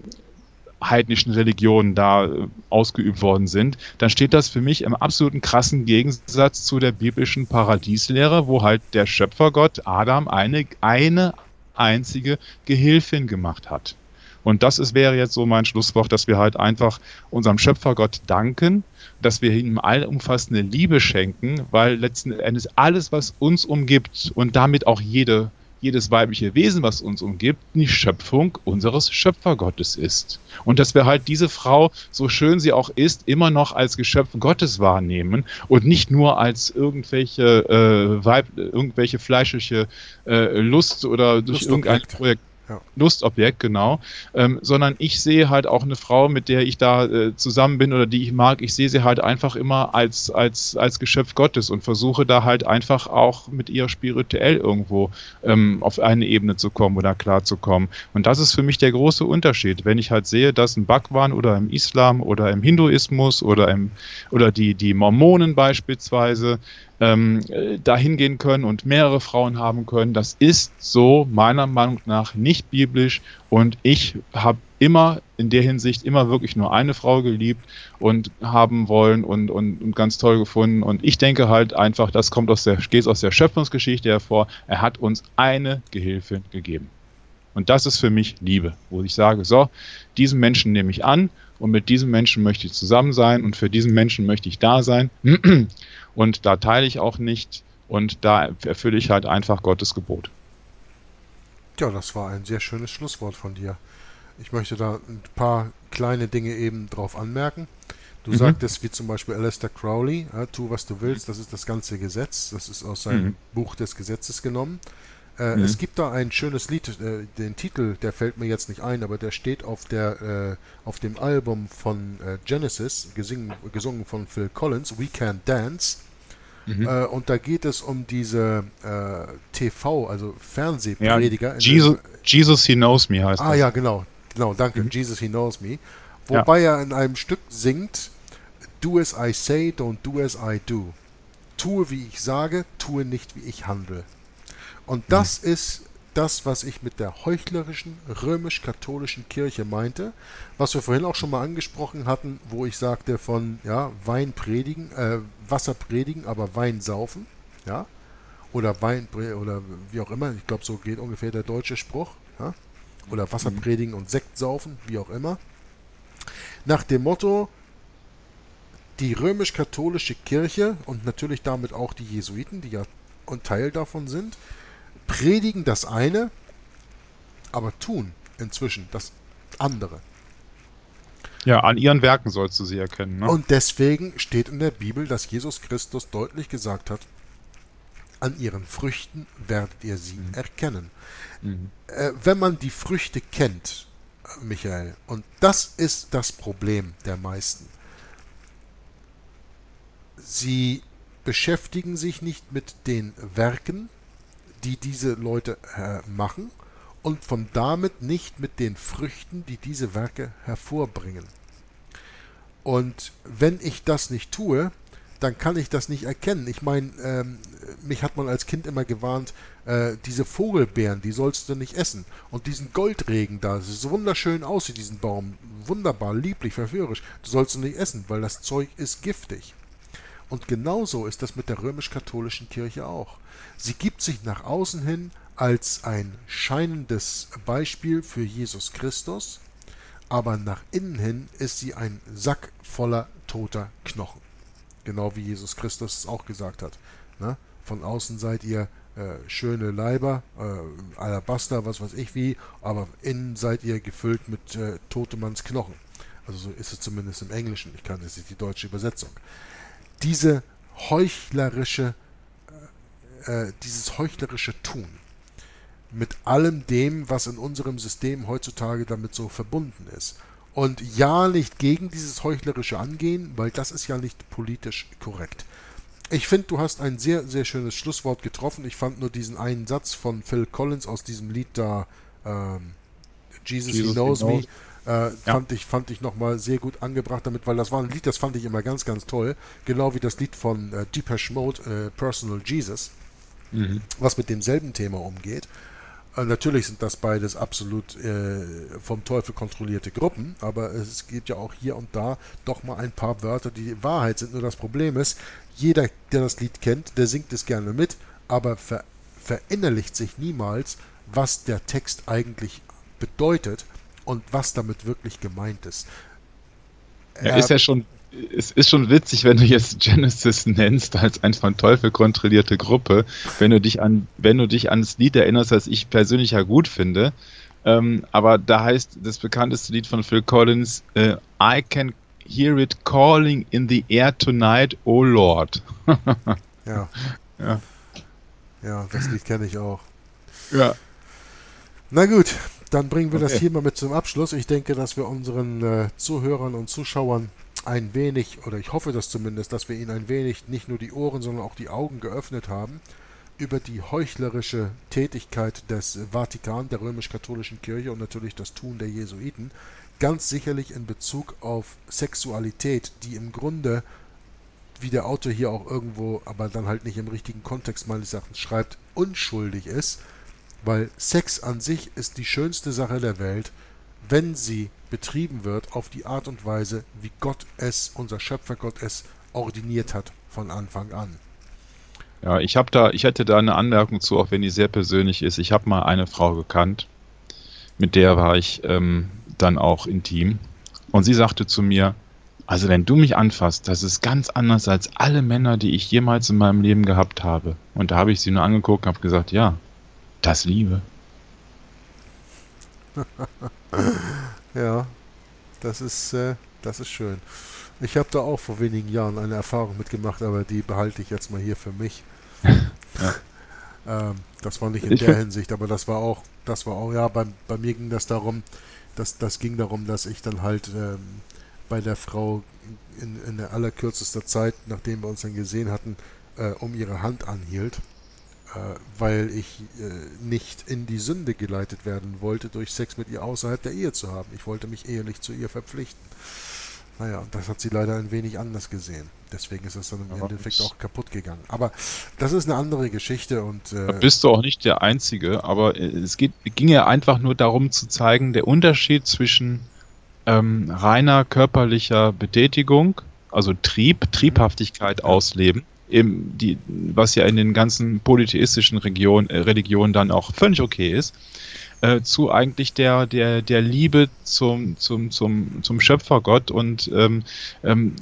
heidnischen Religionen da äh, ausgeübt worden sind, dann steht das für mich im absoluten krassen Gegensatz zu der biblischen Paradieslehre, wo halt der Schöpfergott Adam eine, eine einzige Gehilfin gemacht hat. Und das ist, wäre jetzt so mein Schlusswort, dass wir halt einfach unserem Schöpfergott danken, dass wir ihm allumfassende Liebe schenken, weil letzten Endes alles, was uns umgibt und damit auch jede jedes weibliche Wesen, was uns umgibt, die Schöpfung unseres Schöpfergottes ist. Und dass wir halt diese Frau, so schön sie auch ist, immer noch als Geschöpf Gottes wahrnehmen und nicht nur als irgendwelche, äh, Weib, irgendwelche fleischliche äh, Lust oder durch irgendein Projekt ja. Lustobjekt, genau, ähm, sondern ich sehe halt auch eine Frau, mit der ich da äh, zusammen bin oder die ich mag, ich sehe sie halt einfach immer als, als, als Geschöpf Gottes und versuche da halt einfach auch mit ihr spirituell irgendwo ähm, auf eine Ebene zu kommen oder klarzukommen. Und das ist für mich der große Unterschied. Wenn ich halt sehe, dass ein Bhagwan oder im Islam oder im Hinduismus oder im oder die, die Mormonen beispielsweise ähm, dahin gehen können und mehrere Frauen haben können. Das ist so meiner Meinung nach nicht biblisch und ich habe immer in der Hinsicht immer wirklich nur eine Frau geliebt und haben wollen und, und, und ganz toll gefunden. Und ich denke halt einfach, das kommt aus der, geht aus der Schöpfungsgeschichte hervor. Er hat uns eine Gehilfin gegeben. Und das ist für mich Liebe, wo ich sage, so, diesen Menschen nehme ich an und mit diesem Menschen möchte ich zusammen sein und für diesen Menschen möchte ich da sein. Und da teile ich auch nicht und da erfülle ich halt einfach Gottes Gebot. Ja, das war ein sehr schönes Schlusswort von dir. Ich möchte da ein paar kleine Dinge eben drauf anmerken. Du mhm. sagtest, wie zum Beispiel Alistair Crowley, ja, tu was du willst, das ist das ganze Gesetz, das ist aus seinem mhm. Buch des Gesetzes genommen. Äh, mhm. Es gibt da ein schönes Lied, äh, den Titel, der fällt mir jetzt nicht ein, aber der steht auf, der, äh, auf dem Album von äh, Genesis, gesingen, gesungen von Phil Collins, We Can Dance. Mhm. Äh, und da geht es um diese TV, also Fernsehprediger. Ja, Jesus, Jesus He Knows Me heißt Ah das. ja, genau. Genau, danke. Mhm. Jesus He Knows Me. Wobei ja. er in einem Stück singt, Do as I say, don't do as I do. Tue, wie ich sage, tue nicht, wie ich handle. Und das mhm. ist das, was ich mit der heuchlerischen römisch-katholischen Kirche meinte, was wir vorhin auch schon mal angesprochen hatten, wo ich sagte von ja, Wein predigen, äh, Wasser predigen, aber Wein saufen, ja, oder Wein oder wie auch immer, ich glaube, so geht ungefähr der deutsche Spruch, ja, oder Wasser mhm. predigen und Sekt saufen, wie auch immer. Nach dem Motto, die römisch-katholische Kirche und natürlich damit auch die Jesuiten, die ja ein Teil davon sind, predigen das eine, aber tun inzwischen das andere. Ja, an ihren Werken sollst du sie erkennen. Ne? Und deswegen steht in der Bibel, dass Jesus Christus deutlich gesagt hat, an ihren Früchten werdet ihr sie mhm. erkennen. Mhm. Äh, wenn man die Früchte kennt, Michael, und das ist das Problem der meisten, sie beschäftigen sich nicht mit den Werken, die diese Leute äh, machen und von damit nicht mit den Früchten, die diese Werke hervorbringen. Und wenn ich das nicht tue, dann kann ich das nicht erkennen. Ich meine, ähm, mich hat man als Kind immer gewarnt, äh, diese Vogelbeeren, die sollst du nicht essen. Und diesen Goldregen da, sieht so wunderschön aus wie diesen Baum, wunderbar, lieblich, verführerisch, du sollst du nicht essen, weil das Zeug ist giftig. Und genauso ist das mit der römisch-katholischen Kirche auch. Sie gibt sich nach außen hin als ein scheinendes Beispiel für Jesus Christus, aber nach innen hin ist sie ein Sack voller toter Knochen. Genau wie Jesus Christus es auch gesagt hat. Ne? Von außen seid ihr äh, schöne Leiber, äh, Alabaster, was weiß ich wie, aber innen seid ihr gefüllt mit äh, Knochen. Also so ist es zumindest im Englischen. Ich kann jetzt nicht die deutsche Übersetzung diese heuchlerische, äh, äh, dieses heuchlerische Tun, mit allem dem, was in unserem System heutzutage damit so verbunden ist. Und ja, nicht gegen dieses heuchlerische Angehen, weil das ist ja nicht politisch korrekt. Ich finde, du hast ein sehr, sehr schönes Schlusswort getroffen. Ich fand nur diesen einen Satz von Phil Collins aus diesem Lied da, ähm, Jesus, Jesus, He Knows, he knows. Me, äh, ja. fand ich, fand ich nochmal sehr gut angebracht damit, weil das war ein Lied, das fand ich immer ganz, ganz toll. Genau wie das Lied von äh, Deepesh Mode, äh, Personal Jesus, mhm. was mit demselben Thema umgeht. Äh, natürlich sind das beides absolut äh, vom Teufel kontrollierte Gruppen, aber es gibt ja auch hier und da doch mal ein paar Wörter, die, die Wahrheit sind. Nur das Problem ist, jeder, der das Lied kennt, der singt es gerne mit, aber ver verinnerlicht sich niemals, was der Text eigentlich bedeutet und was damit wirklich gemeint ist. Er ist ja schon es ist schon witzig, wenn du jetzt Genesis nennst als ein von Teufel kontrollierte Gruppe, wenn du dich an, wenn du dich an das Lied erinnerst, das ich persönlich ja gut finde. Ähm, aber da heißt das bekannteste Lied von Phil Collins, äh, I can hear it calling in the air tonight, oh Lord. ja. ja. Ja, das Lied kenne ich auch. Ja. Na gut, dann bringen wir okay. das hier mal mit zum Abschluss. Ich denke, dass wir unseren äh, Zuhörern und Zuschauern ein wenig, oder ich hoffe das zumindest, dass wir ihnen ein wenig nicht nur die Ohren, sondern auch die Augen geöffnet haben über die heuchlerische Tätigkeit des Vatikan, der römisch-katholischen Kirche und natürlich das Tun der Jesuiten, ganz sicherlich in Bezug auf Sexualität, die im Grunde, wie der Autor hier auch irgendwo, aber dann halt nicht im richtigen Kontext meines Erachtens schreibt, unschuldig ist, weil Sex an sich ist die schönste Sache der Welt, wenn sie betrieben wird auf die Art und Weise, wie Gott es, unser Schöpfergott es ordiniert hat von Anfang an. Ja, ich habe da, ich hätte da eine Anmerkung zu, auch wenn die sehr persönlich ist. Ich habe mal eine Frau gekannt, mit der war ich ähm, dann auch intim. Und sie sagte zu mir, also wenn du mich anfasst, das ist ganz anders als alle Männer, die ich jemals in meinem Leben gehabt habe. Und da habe ich sie nur angeguckt und habe gesagt, ja, das Liebe. Ja, das ist, äh, das ist schön. Ich habe da auch vor wenigen Jahren eine Erfahrung mitgemacht, aber die behalte ich jetzt mal hier für mich. ähm, das war nicht in ich der Hinsicht, aber das war auch, das war auch, ja, bei, bei mir ging das darum, dass das ging darum, dass ich dann halt ähm, bei der Frau in, in der allerkürzester Zeit, nachdem wir uns dann gesehen hatten, äh, um ihre Hand anhielt weil ich äh, nicht in die Sünde geleitet werden wollte, durch Sex mit ihr außerhalb der Ehe zu haben. Ich wollte mich ehelich zu ihr verpflichten. Naja, das hat sie leider ein wenig anders gesehen. Deswegen ist es dann im Aber Endeffekt auch kaputt gegangen. Aber das ist eine andere Geschichte und. Äh, da bist du auch nicht der Einzige, aber äh, es geht, ging ja einfach nur darum zu zeigen, der Unterschied zwischen ähm, reiner körperlicher Betätigung, also Trieb, Triebhaftigkeit ausleben, eben die, was ja in den ganzen polytheistischen Region, äh, Religionen dann auch völlig okay ist, äh, zu eigentlich der, der, der Liebe zum, zum, zum, zum Schöpfergott und ähm, ähm,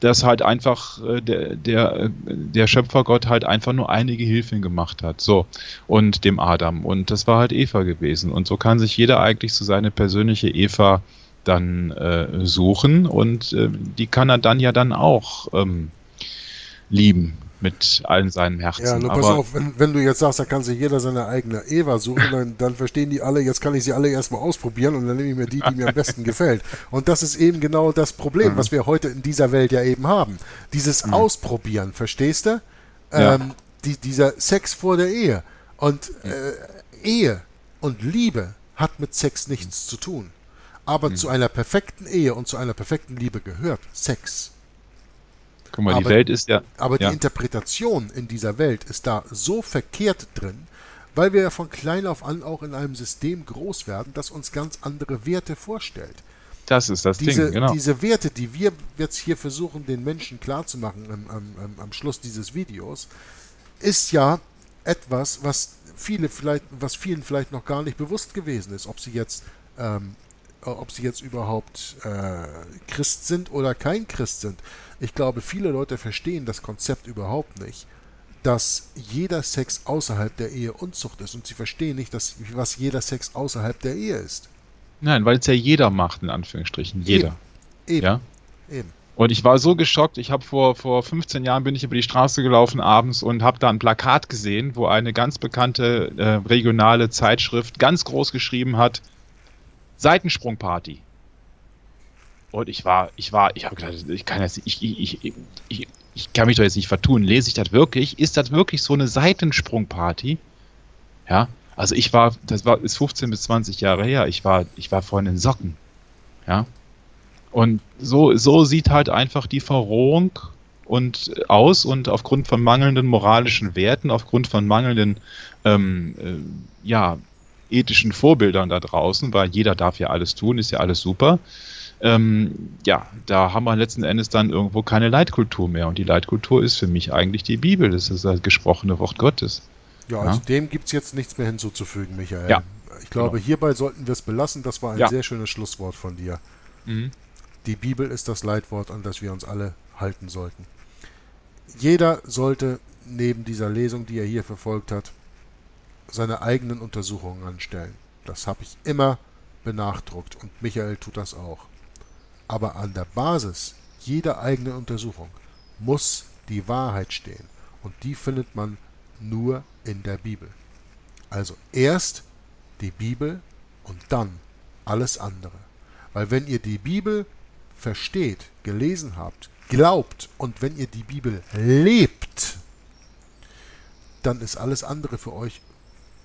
dass halt einfach äh, der, der, äh, der Schöpfergott halt einfach nur einige Hilfen gemacht hat. So. Und dem Adam. Und das war halt Eva gewesen. Und so kann sich jeder eigentlich so seine persönliche Eva dann äh, suchen und äh, die kann er dann ja dann auch ähm, lieben mit allen seinen Herzen. Ja, nur pass auf, wenn, wenn, du jetzt sagst, da kann sich jeder seine eigene Eva suchen, dann, dann, verstehen die alle, jetzt kann ich sie alle erstmal ausprobieren und dann nehme ich mir die, die mir am besten gefällt. Und das ist eben genau das Problem, mhm. was wir heute in dieser Welt ja eben haben. Dieses mhm. Ausprobieren, verstehst du? Ja. Ähm, die, dieser Sex vor der Ehe. Und äh, Ehe und Liebe hat mit Sex nichts zu tun. Aber mhm. zu einer perfekten Ehe und zu einer perfekten Liebe gehört Sex. Guck mal, aber, die Welt ist ja. Aber ja. die Interpretation in dieser Welt ist da so verkehrt drin, weil wir ja von klein auf an auch in einem System groß werden, das uns ganz andere Werte vorstellt. Das ist das diese, Ding, genau. Diese Werte, die wir jetzt hier versuchen, den Menschen klarzumachen am, am, am Schluss dieses Videos, ist ja etwas, was viele vielleicht, was vielen vielleicht noch gar nicht bewusst gewesen ist, ob sie jetzt, ähm, ob sie jetzt überhaupt äh, Christ sind oder kein Christ sind. Ich glaube, viele Leute verstehen das Konzept überhaupt nicht, dass jeder Sex außerhalb der Ehe Unzucht ist und sie verstehen nicht, dass, was jeder Sex außerhalb der Ehe ist. Nein, weil es ja jeder macht, in Anführungsstrichen. Jeder. Eben. Ja? Eben. Und ich war so geschockt, ich habe vor, vor 15 Jahren bin ich über die Straße gelaufen abends und habe da ein Plakat gesehen, wo eine ganz bekannte äh, regionale Zeitschrift ganz groß geschrieben hat, Seitensprungparty. Und ich war, ich war, ich habe gedacht, ich kann jetzt, ich, ich, ich, ich, ich kann mich doch jetzt nicht vertun. Lese ich das wirklich? Ist das wirklich so eine Seitensprungparty? Ja, also ich war, das war, ist 15 bis 20 Jahre her. Ich war, ich war vorhin in Socken. Ja, und so, so sieht halt einfach die Verrohung und aus und aufgrund von mangelnden moralischen Werten, aufgrund von mangelnden ähm, äh, ja, ethischen Vorbildern da draußen, weil jeder darf ja alles tun, ist ja alles super. Ähm, ja, da haben wir letzten Endes dann irgendwo keine Leitkultur mehr. Und die Leitkultur ist für mich eigentlich die Bibel. Das ist das gesprochene Wort Gottes. Ja, also ja? dem gibt es jetzt nichts mehr hinzuzufügen, Michael. Ja, ich glaube, genau. hierbei sollten wir es belassen. Das war ein ja. sehr schönes Schlusswort von dir. Mhm. Die Bibel ist das Leitwort, an das wir uns alle halten sollten. Jeder sollte neben dieser Lesung, die er hier verfolgt hat, seine eigenen Untersuchungen anstellen. Das habe ich immer benachdruckt und Michael tut das auch. Aber an der Basis jeder eigenen Untersuchung muss die Wahrheit stehen und die findet man nur in der Bibel. Also erst die Bibel und dann alles andere. Weil wenn ihr die Bibel versteht, gelesen habt, glaubt und wenn ihr die Bibel lebt, dann ist alles andere für euch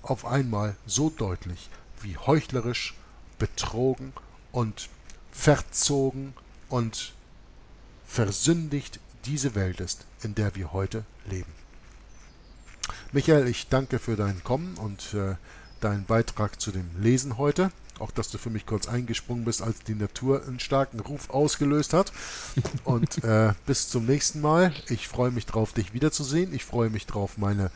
auf einmal so deutlich, wie heuchlerisch, betrogen und verzogen und versündigt diese Welt ist, in der wir heute leben. Michael, ich danke für dein Kommen und äh, deinen Beitrag zu dem Lesen heute. Auch, dass du für mich kurz eingesprungen bist, als die Natur einen starken Ruf ausgelöst hat. Und äh, bis zum nächsten Mal. Ich freue mich drauf, dich wiederzusehen. Ich freue mich drauf, meine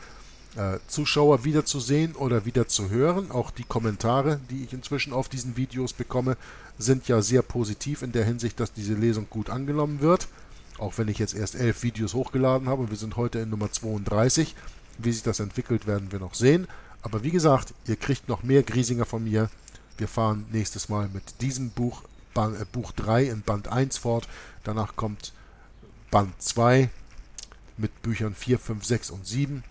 äh, Zuschauer wiederzusehen oder wieder zu hören. Auch die Kommentare, die ich inzwischen auf diesen Videos bekomme, sind ja sehr positiv in der Hinsicht, dass diese Lesung gut angenommen wird. Auch wenn ich jetzt erst elf Videos hochgeladen habe. Wir sind heute in Nummer 32. Wie sich das entwickelt, werden wir noch sehen. Aber wie gesagt, ihr kriegt noch mehr Griesinger von mir. Wir fahren nächstes Mal mit diesem Buch, Band, äh, Buch 3 in Band 1 fort. Danach kommt Band 2 mit Büchern 4, 5, 6 und 7.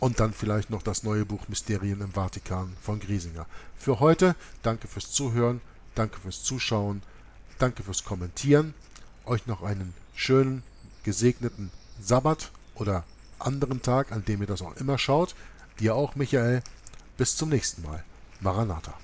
Und dann vielleicht noch das neue Buch Mysterien im Vatikan von Griesinger. Für heute danke fürs Zuhören, danke fürs Zuschauen, danke fürs Kommentieren. Euch noch einen schönen, gesegneten Sabbat oder anderen Tag, an dem ihr das auch immer schaut. Dir auch, Michael. Bis zum nächsten Mal. Maranatha.